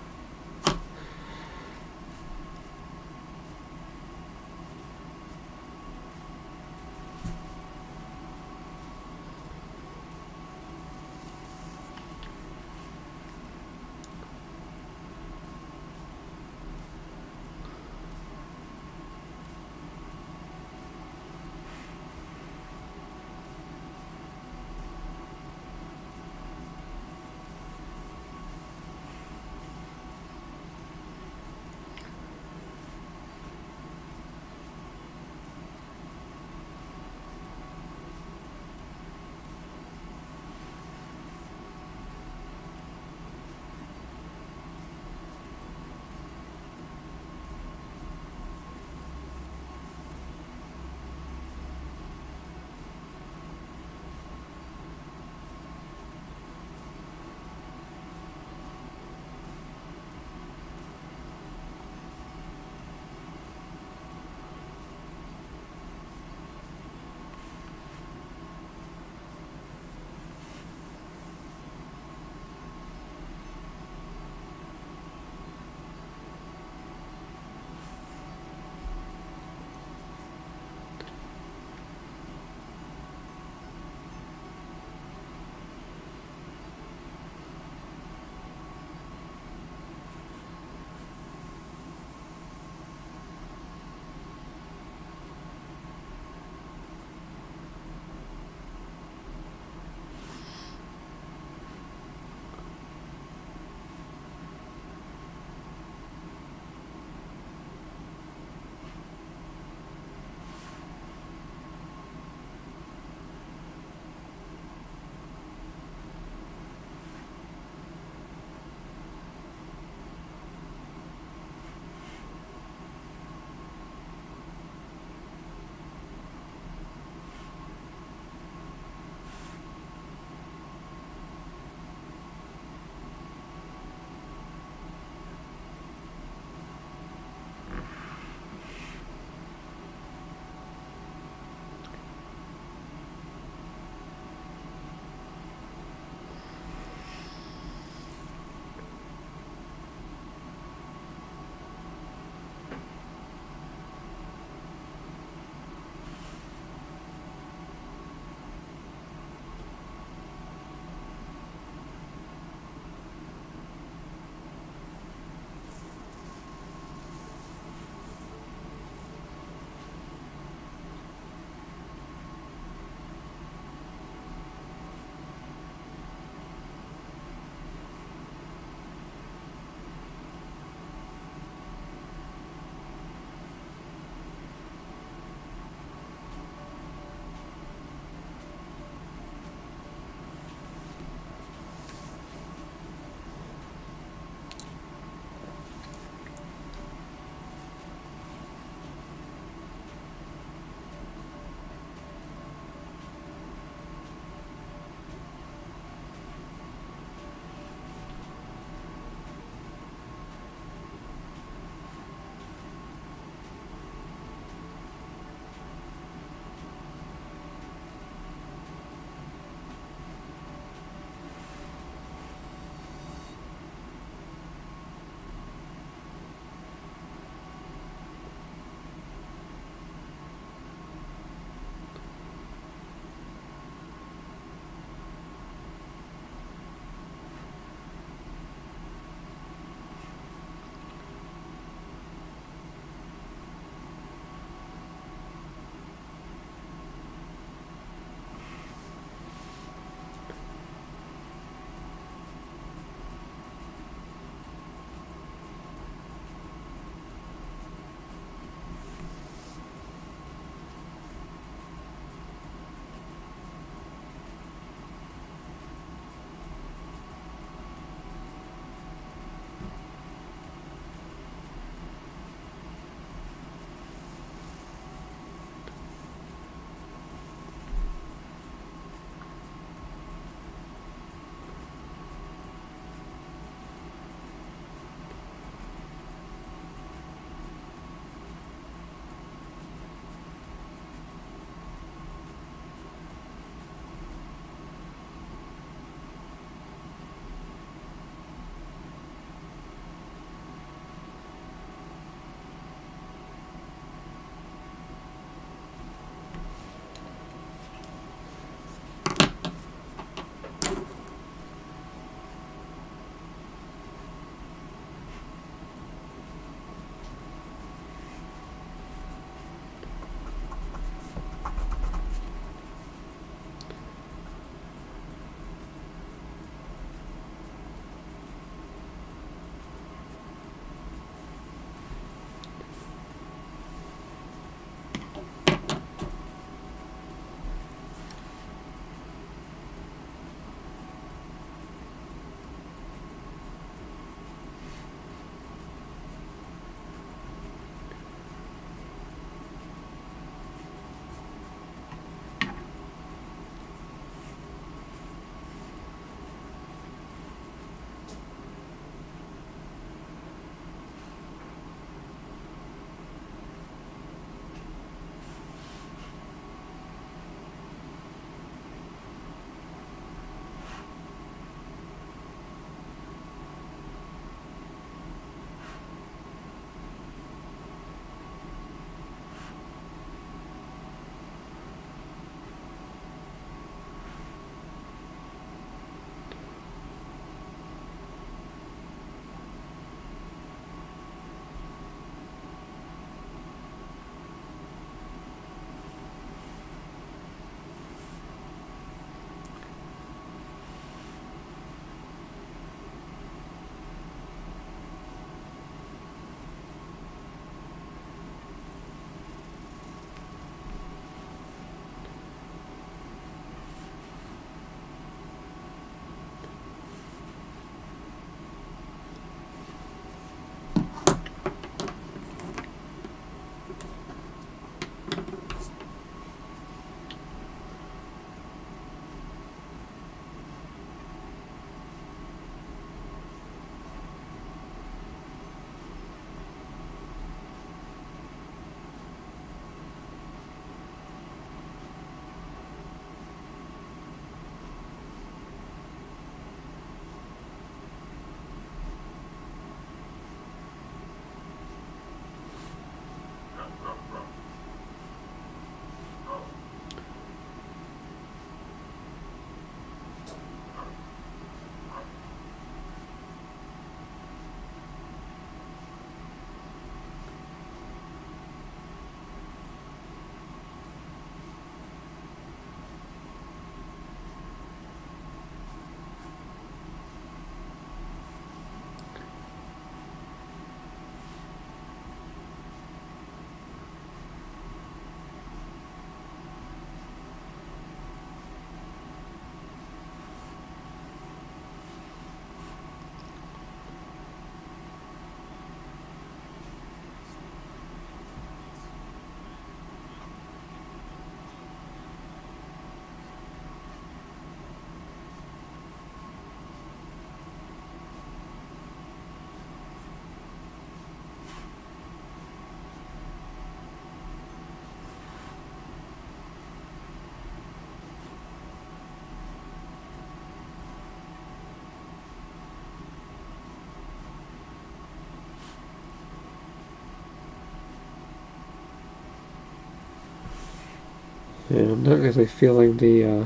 I'm not really feeling the uh,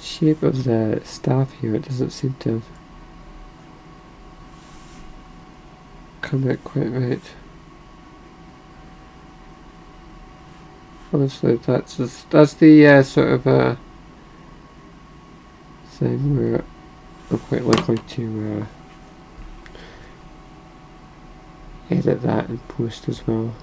shape of the staff here. It doesn't seem to have come out quite right. Honestly, that's just, that's the uh, sort of uh, thing where I'm quite likely to uh, edit that and post as well.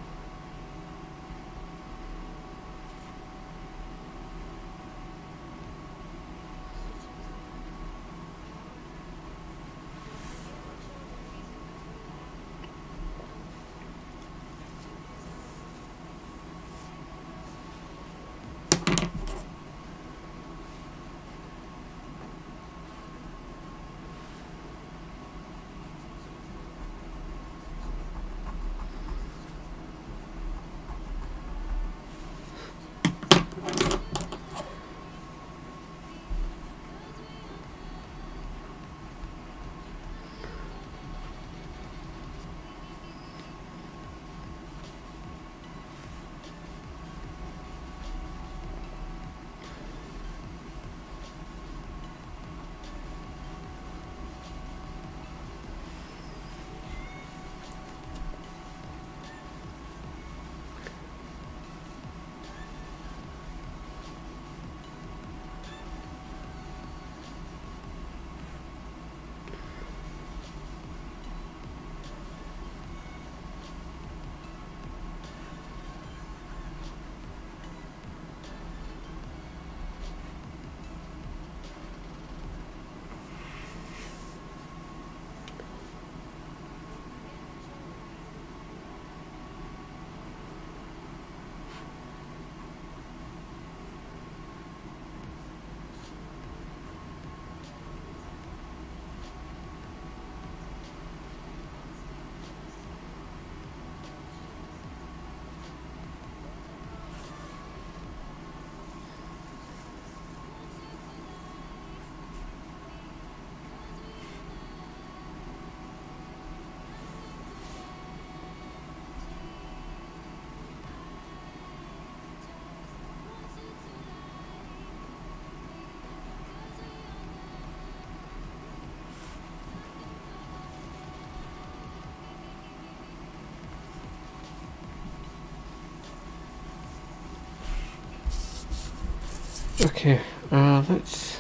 Okay, uh, let's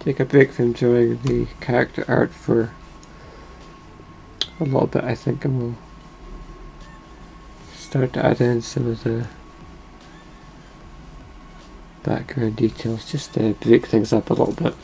take a break from doing the character art for a little bit, I think, and we'll start to add in some of the background details just to break things up a little bit.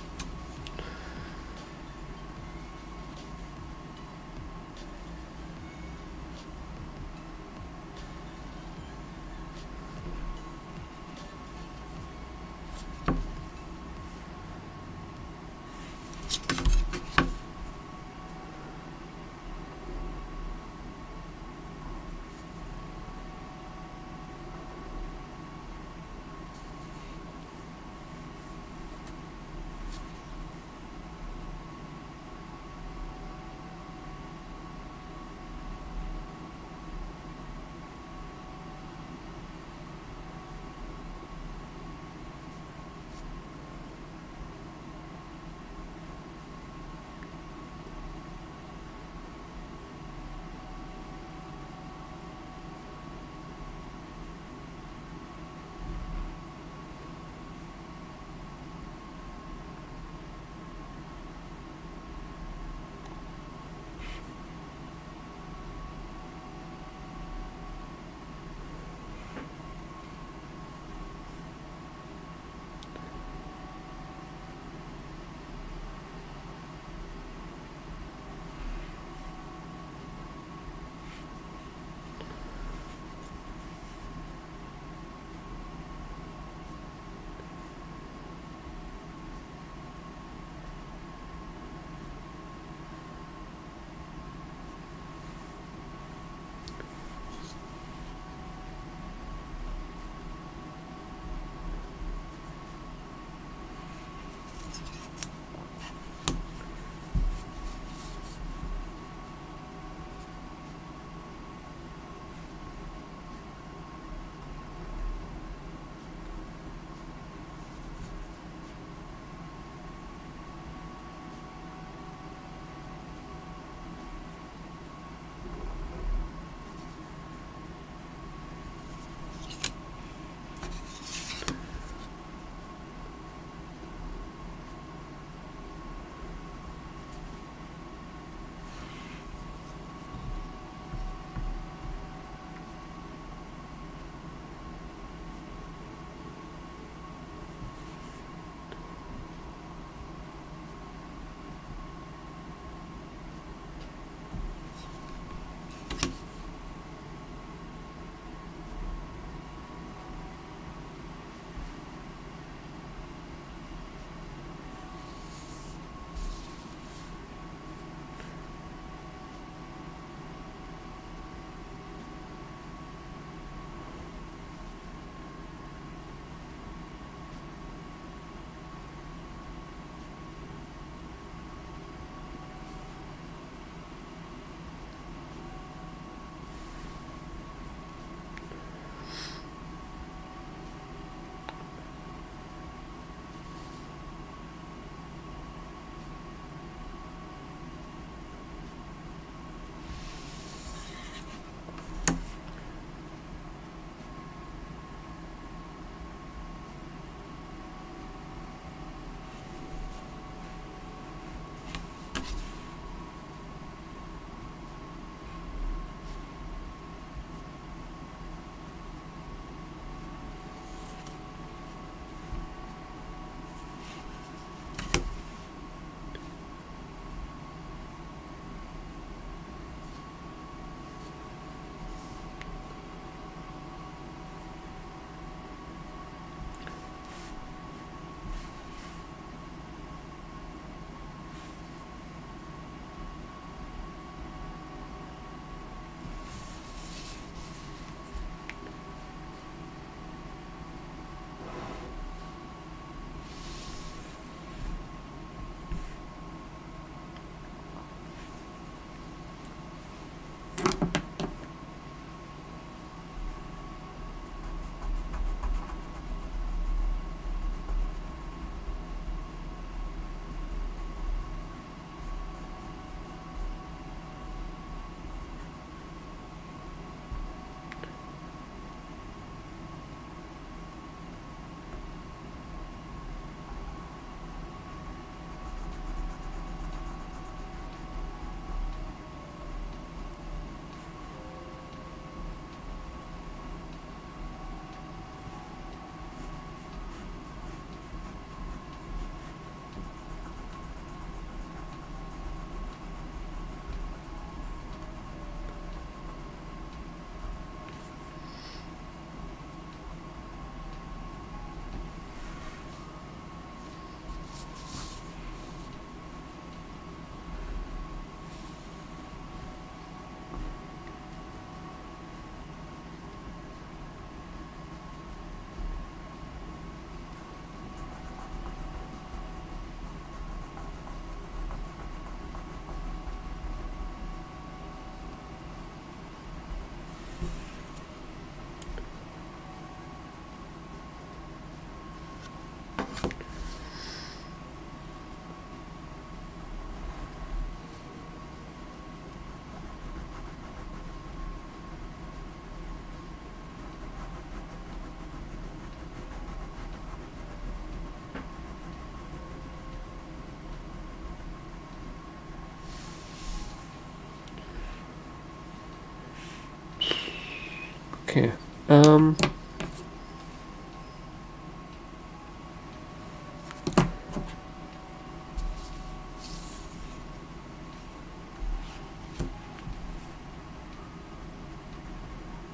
Okay. Um.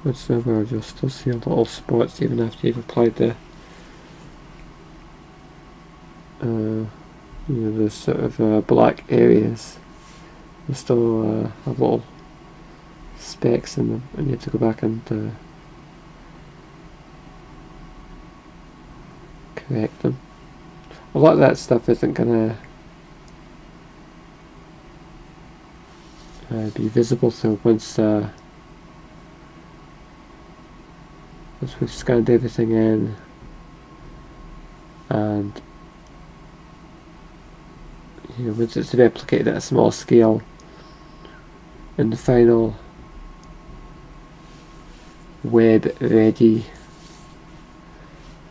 What's the word? You'll still see a little spots even after you've applied the uh, you know, the sort of uh, black areas. There's still uh, have little specks in them, and you have to go back and uh, correct them. A lot of that stuff isn't gonna uh, be visible, so once uh, once we've scanned everything in and you know, once it's replicated at a small scale in the final web ready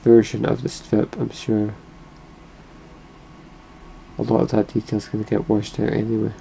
version of the strip I'm sure a lot of that detail is going to get washed out anyway.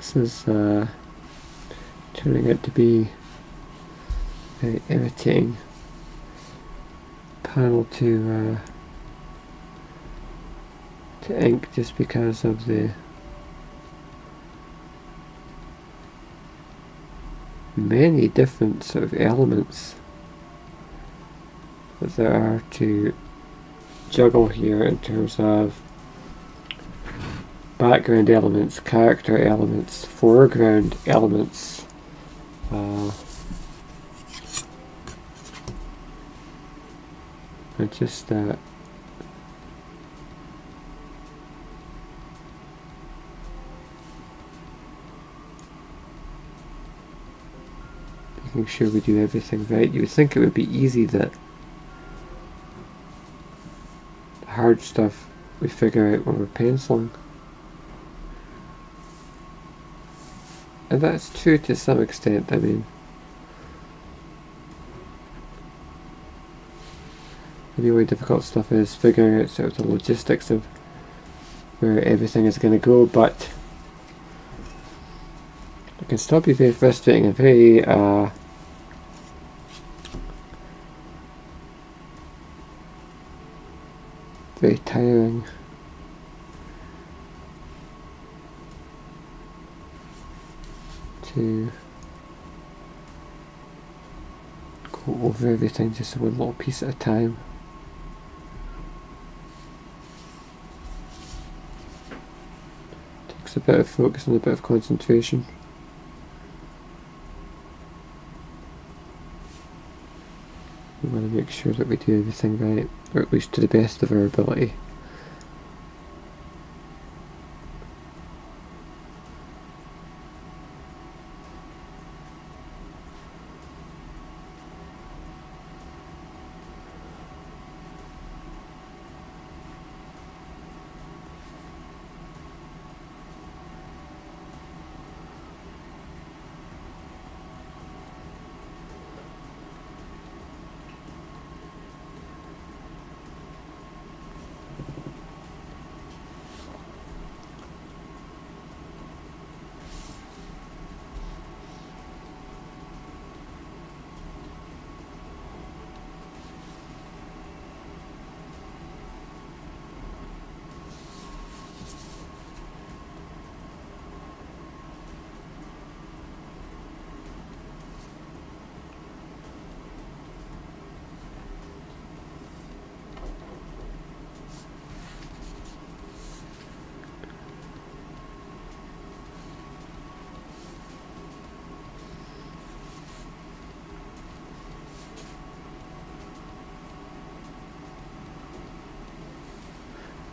This is uh, turning out to be very irritating. Panel to uh, to ink just because of the many different sort of elements that there are to juggle here in terms of background elements, character elements, foreground elements. Uh, and just uh, making sure we do everything right. You would think it would be easy that the hard stuff we figure out when we're penciling. And that's true to some extent, I mean. The really difficult stuff is figuring out sort of the logistics of where everything is going to go, but it can still be very frustrating and very uh, very tiring. To go over everything just one little piece at a time. Takes a bit of focus and a bit of concentration. We want to make sure that we do everything right, or at least to the best of our ability.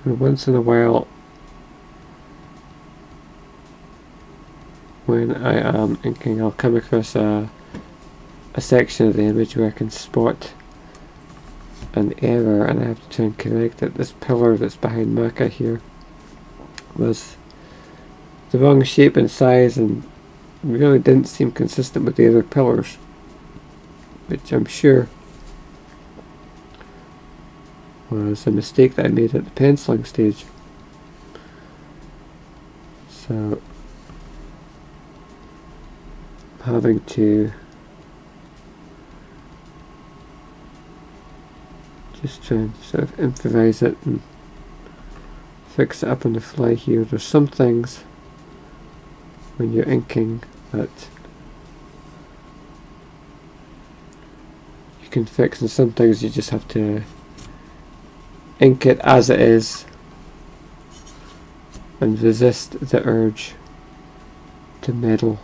And once in a while, when I am inking, I'll come across a, a section of the image where I can spot an error and I have to try and correct it. This pillar that's behind Maka here was the wrong shape and size and really didn't seem consistent with the other pillars, which I'm sure was a mistake that I made at the penciling stage. So having to just try and sort of improvise it and fix it up on the fly here. There's some things when you're inking that you can fix and some things you just have to ink it as it is and resist the urge to meddle.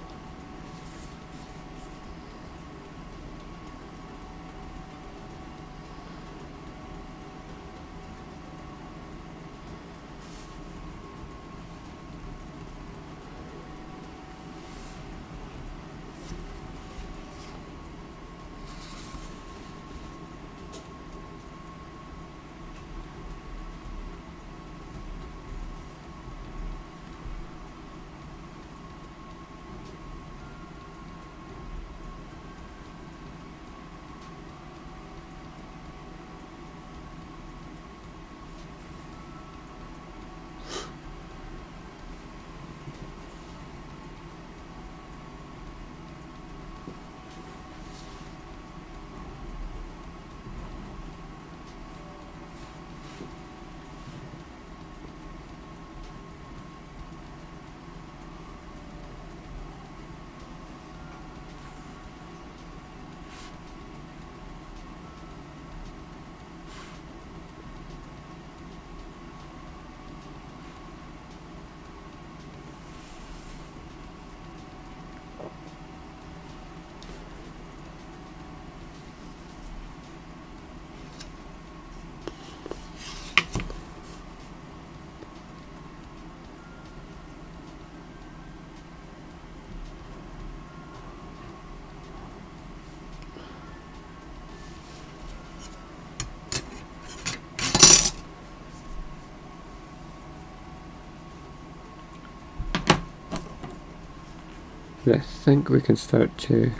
Think we can start to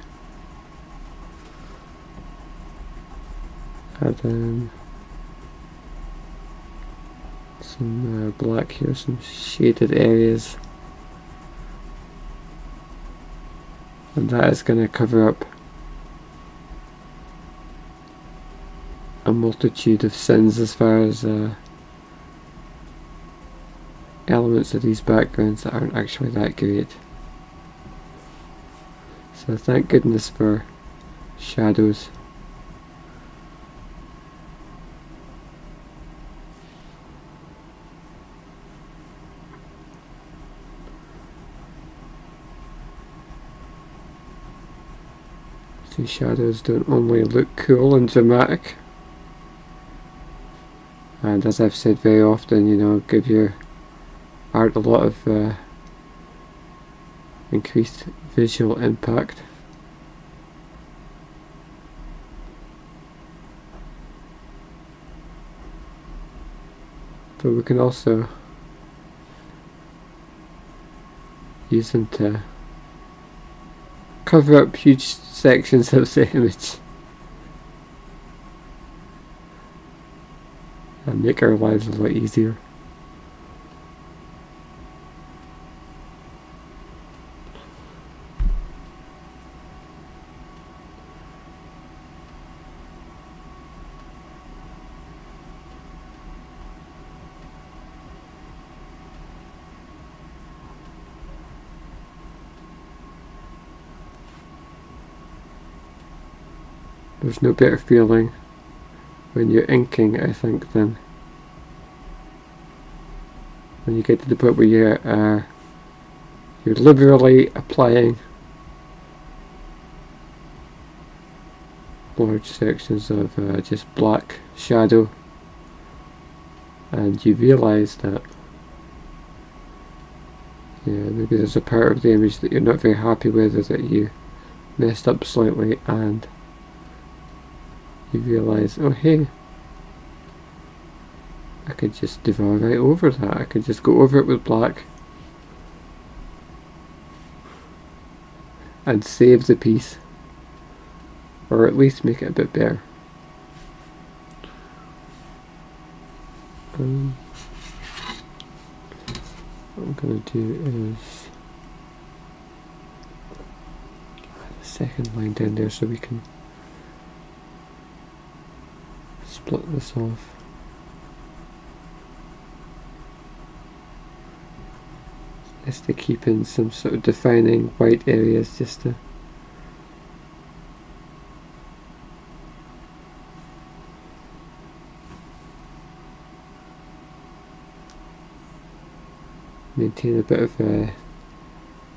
add some uh, black here, some shaded areas. And that is going to cover up a multitude of sins as far as uh, elements of these backgrounds that aren't actually that great. So thank goodness for shadows. See shadows don't only look cool and dramatic and as I've said very often you know give your art a lot of uh, increased visual impact. But we can also use them to cover up huge sections of the image and make our lives a lot easier. There's no better feeling when you're inking, I think, than when you get to the point where you're, uh, you're liberally applying large sections of uh, just black shadow. And you realise that yeah, maybe there's a part of the image that you're not very happy with or that you messed up slightly and you realise, oh hey, I could just devour right over that. I could just go over it with black and save the piece or at least make it a bit better. Um, what I'm going to do is the second line down there so we can split this off. Is to keep in some sort of defining white areas just to maintain a bit of a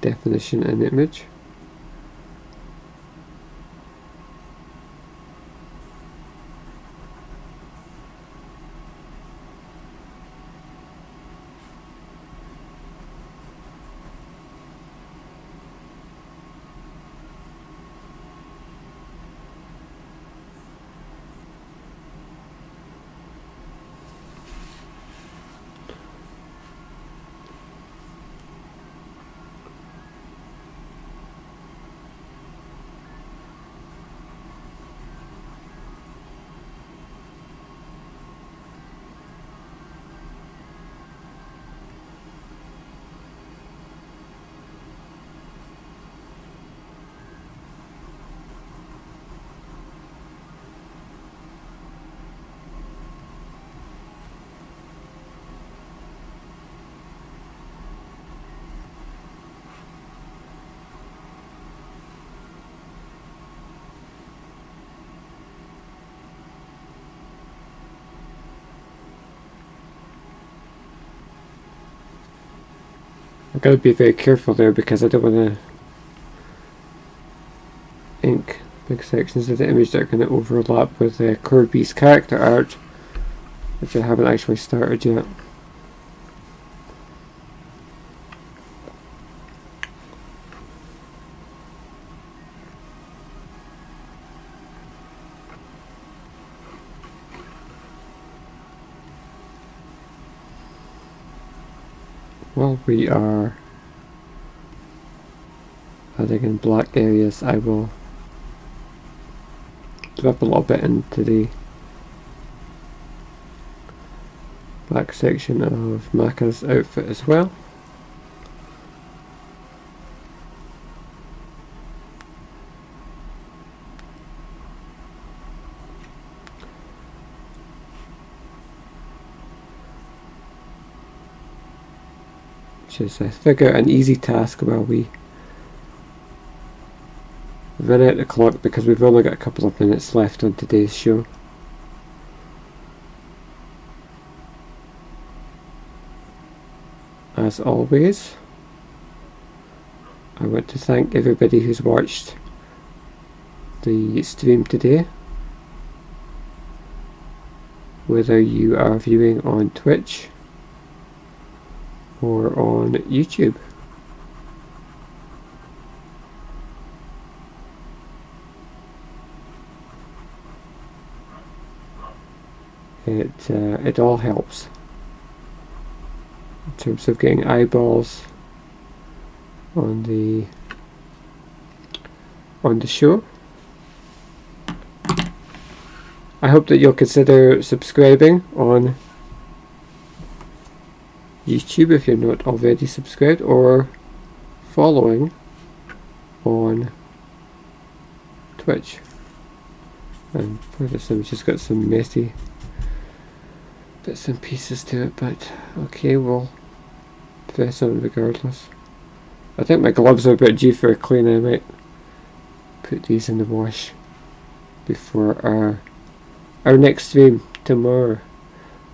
definition in the image. I've got to be very careful there because I don't want to ink big sections of the image that are going to overlap with uh, Corbie's character art, which I haven't actually started yet. Well, we are adding in black areas I will drop a little bit into the back section of Maka's outfit as well. Which is I figure an easy task while we run out the clock because we've only got a couple of minutes left on today's show. As always, I want to thank everybody who's watched the stream today. Whether you are viewing on Twitch or on YouTube. It uh, it all helps in terms of getting eyeballs on the on the show. I hope that you'll consider subscribing on YouTube if you're not already subscribed or following on Twitch. And this I've just got some messy bits and pieces to it, but okay, we'll dress on regardless. I think my gloves are a bit due for a clean. I might put these in the wash before our our next stream tomorrow.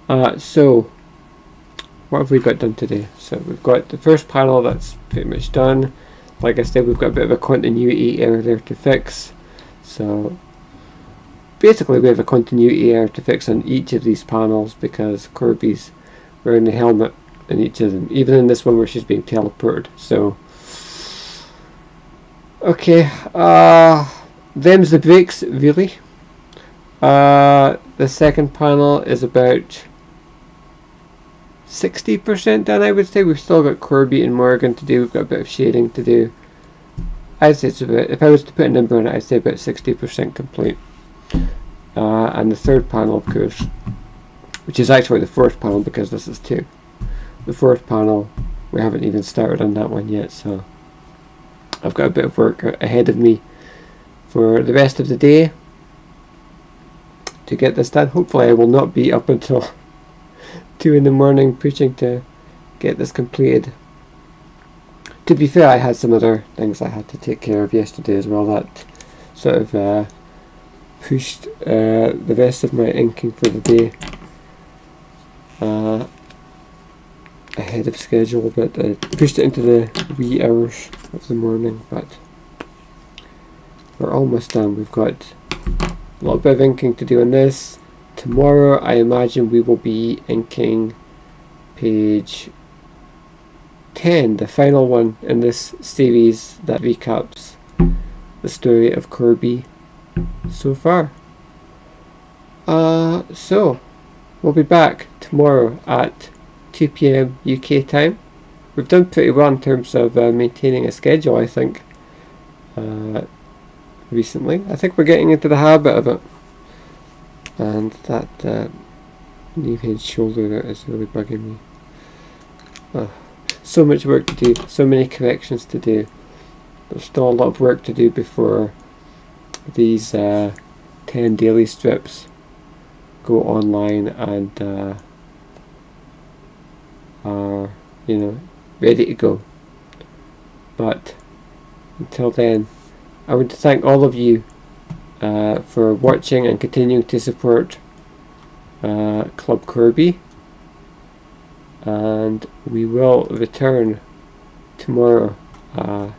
Uh, so, what have we got done today? So we've got the first panel that's pretty much done. Like I said, we've got a bit of a continuity error there to fix. So basically we have a continuity error to fix on each of these panels because Corbie's wearing the helmet in each of them, even in this one where she's being teleported. So, okay, uh, them's the breaks, really. Uh, the second panel is about 60% done, I would say. We've still got Corbie and Morgan to do, we've got a bit of shading to do. I'd say it's about, if I was to put a number on it, I'd say about 60% complete. Uh, and the third panel, of course, which is actually the fourth panel because this is two. The fourth panel, we haven't even started on that one yet, so I've got a bit of work ahead of me for the rest of the day to get this done. Hopefully I will not be up until 2 in the morning pushing to get this completed. To be fair, I had some other things I had to take care of yesterday as well that sort of uh, pushed uh, the rest of my inking for the day uh, ahead of schedule but I pushed it into the wee hours of the morning but we're almost done. We've got a little bit of inking to do on this. Tomorrow I imagine we will be inking page 10 the final one in this series that recaps the story of Corbie so far. Uh, so, we'll be back tomorrow at 2 pm UK time. We've done pretty well in terms of uh, maintaining a schedule, I think, uh, recently. I think we're getting into the habit of it. And that uh, knee head shoulder is really bugging me. So much work to do, so many corrections to do. There's still a lot of work to do before these uh, 10 daily strips go online and uh, are you know ready to go. But until then I want to thank all of you uh, for watching and continuing to support uh, Club Corbie. And we will return tomorrow uh,